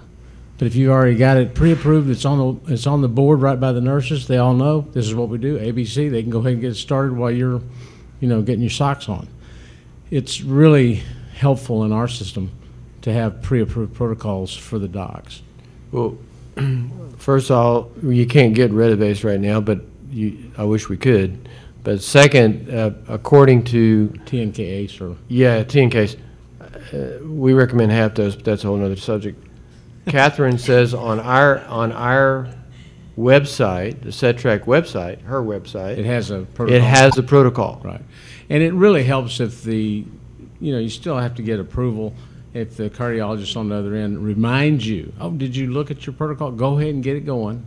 But if you already got it pre-approved, it's on the, it's on the board right by the nurses, they all know, this is what we do, ABC, they can go ahead and get it started while you're, you know, getting your socks on. It's really helpful in our system to have pre-approved protocols for the docs. Well, first of all, you can't get rid of base right now, but you, I wish we could. But second, uh, according to, TNKA, or yeah, TNKase, uh, we recommend half dose, but that's a whole nother subject. Catherine says on our, on our website, the SETRAC website, her website. it has a protocol. it has a protocol. Right. And it really helps if the, you know, you still have to get approval if the cardiologist on the other end reminds you, oh, did you look at your protocol? Go ahead and get it going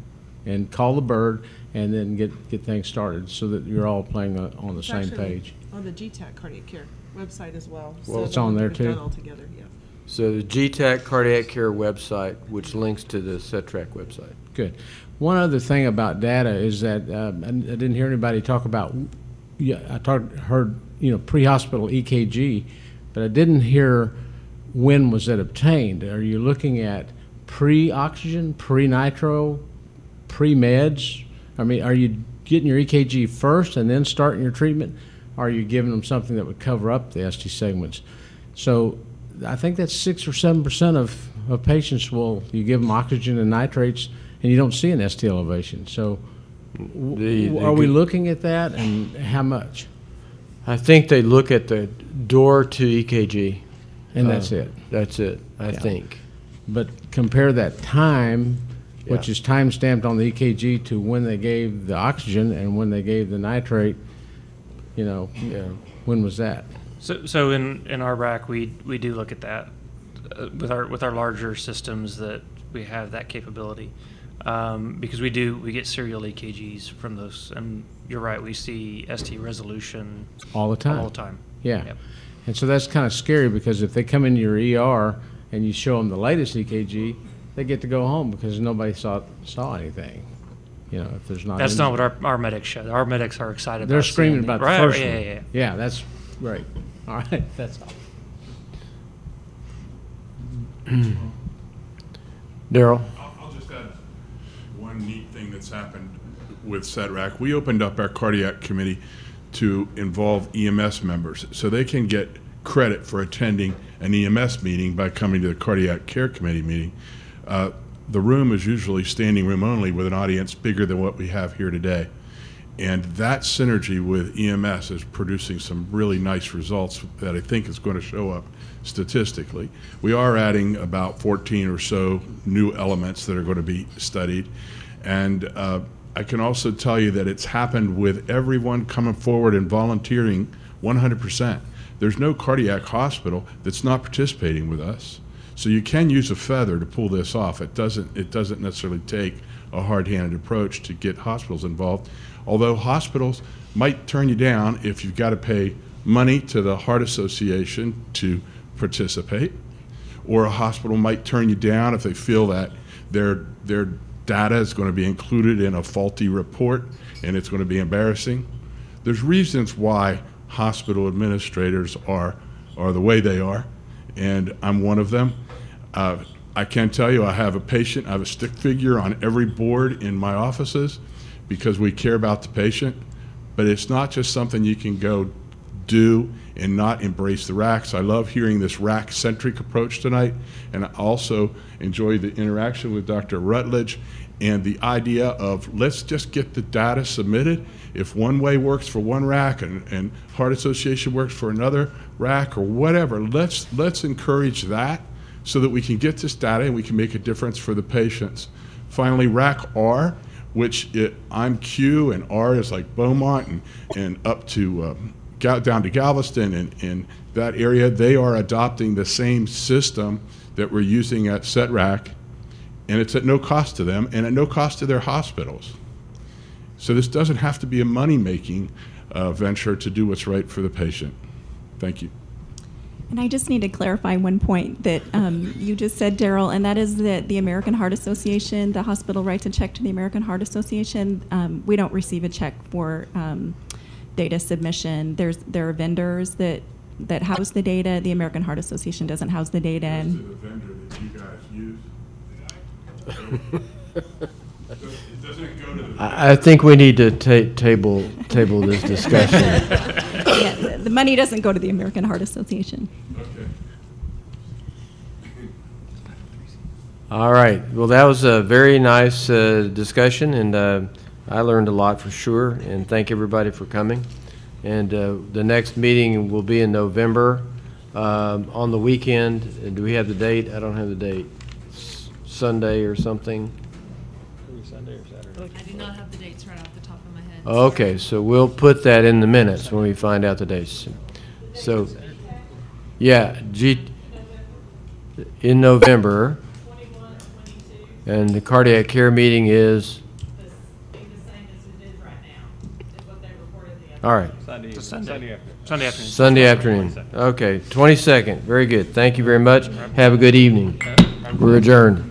and call the bird and then get, get things started so that you're all playing on on the It's same page. On the GETAC Cardiac Care website as well. Well, So it's on there we've done too? all together, yeah. So the GETAC Cardiac Care website, which links to the SETRAC website. Good. One other thing about data is that um, I didn't hear anybody talk about. Yeah, I talked heard you know pre-hospital EKG, but I didn't hear when was it obtained. Are you looking at pre-oxygen, pre-nitro, pre-meds? I mean, are you getting your EKG first and then starting your treatment? Or are you giving them something that would cover up the ST segments? So I think that's six or seven percent of, of patients will, you give them oxygen and nitrates and you don't see an ST elevation. So w- The- the are we looking at that and how much? I think they look at the door to EKG. And that's Uh, it. That's it, I Yeah. think. But compare that time, which is time stamped on the EKG to when they gave the oxygen and when they gave the nitrate, you know, Yeah. when was that? So, so in, in our RAC, we, we do look at that uh, with our, with our larger systems that we have that capability. Um, because we do, we get serial EKGs from those, and you're right, we see ST resolution All the time. all the time. Yeah. Yep. And so that's kind of scary because if they come into your ER and you show them the latest EKG, they get to go home because nobody saw saw anything. You know, if there's not. That's not what our, our medics show. Our medics are excited They're about screaming about the right, first yeah, one. Yeah, yeah, Yeah, that's great. All right, that's all. Daryl? I'll I'll just add one neat thing that's happened with SETRAC. We opened up our cardiac committee to involve EMS members, so they can get credit for attending an EMS meeting by coming to the cardiac care committee meeting. Uh, The room is usually standing room only with an audience bigger than what we have here today. And that synergy with EMS is producing some really nice results that I think is going to show up statistically. We are adding about 14 or so new elements that are going to be studied. And uh, I can also tell you that it's happened with everyone coming forward and volunteering 100%. There's no cardiac hospital that's not participating with us. So you can use a feather to pull this off. It doesn't, it doesn't necessarily take a hard-handed approach to get hospitals involved. Although hospitals might turn you down if you've got to pay money to the Heart Association to participate, or a hospital might turn you down if they feel that their their data is going to be included in a faulty report and it's going to be embarrassing. there's reasons why hospital administrators are, are the way they are, and I'm one of them. Uh, I can tell you, I have a patient, I have a stick figure on every board in my offices because we care about the patient, but it's not just something you can go do and not embrace the RACs. I love hearing this RAC-centric approach tonight, and I also enjoy the interaction with Dr. Rutledge and the idea of let's just get the data submitted. If one way works for one RAC and, and Heart Association works for another RAC or whatever, let's let's encourage that so that we can get this data and we can make a difference for the patients. Finally, RAC R, which it, I'm Q and R is like Beaumont and, and up to um, down to Galveston and, and that area, they are adopting the same system that we're using at SETRAC, and it's at no cost to them and at no cost to their hospitals. So this doesn't have to be a money-making uh, venture to do what's right for the patient. Thank you. And I just need to clarify one point that um, you just said, Daryl, and that is that the American Heart Association, the hospital writes a check to the American Heart Association. Um, we don't receive a check for um, data submission. There's there are vendors that that house the data. The American Heart Association doesn't house the data. And vendor that you guys use. It doesn't go to the. I, I think we need to ta- table, table this discussion. yeah, the, the money doesn't go to the American Heart Association. Okay. All right, well, that was a very nice uh, discussion, and uh, I learned a lot for sure, and thank everybody for coming. And uh, the next meeting will be in November, um, on the weekend. Do we have the date? I don't have the date. S- Sunday or something? Sunday or Saturday? I do not have the dates right off the top of my head. Okay, so we'll put that in the minutes when we find out the dates. So, yeah, G, in November. And the cardiac care meeting is, all right, Sunday, Sunday. Sunday afternoon. Sunday afternoon. Sunday afternoon. Okay, 22nd, very good. Thank you very much. Have a good evening. We're adjourned.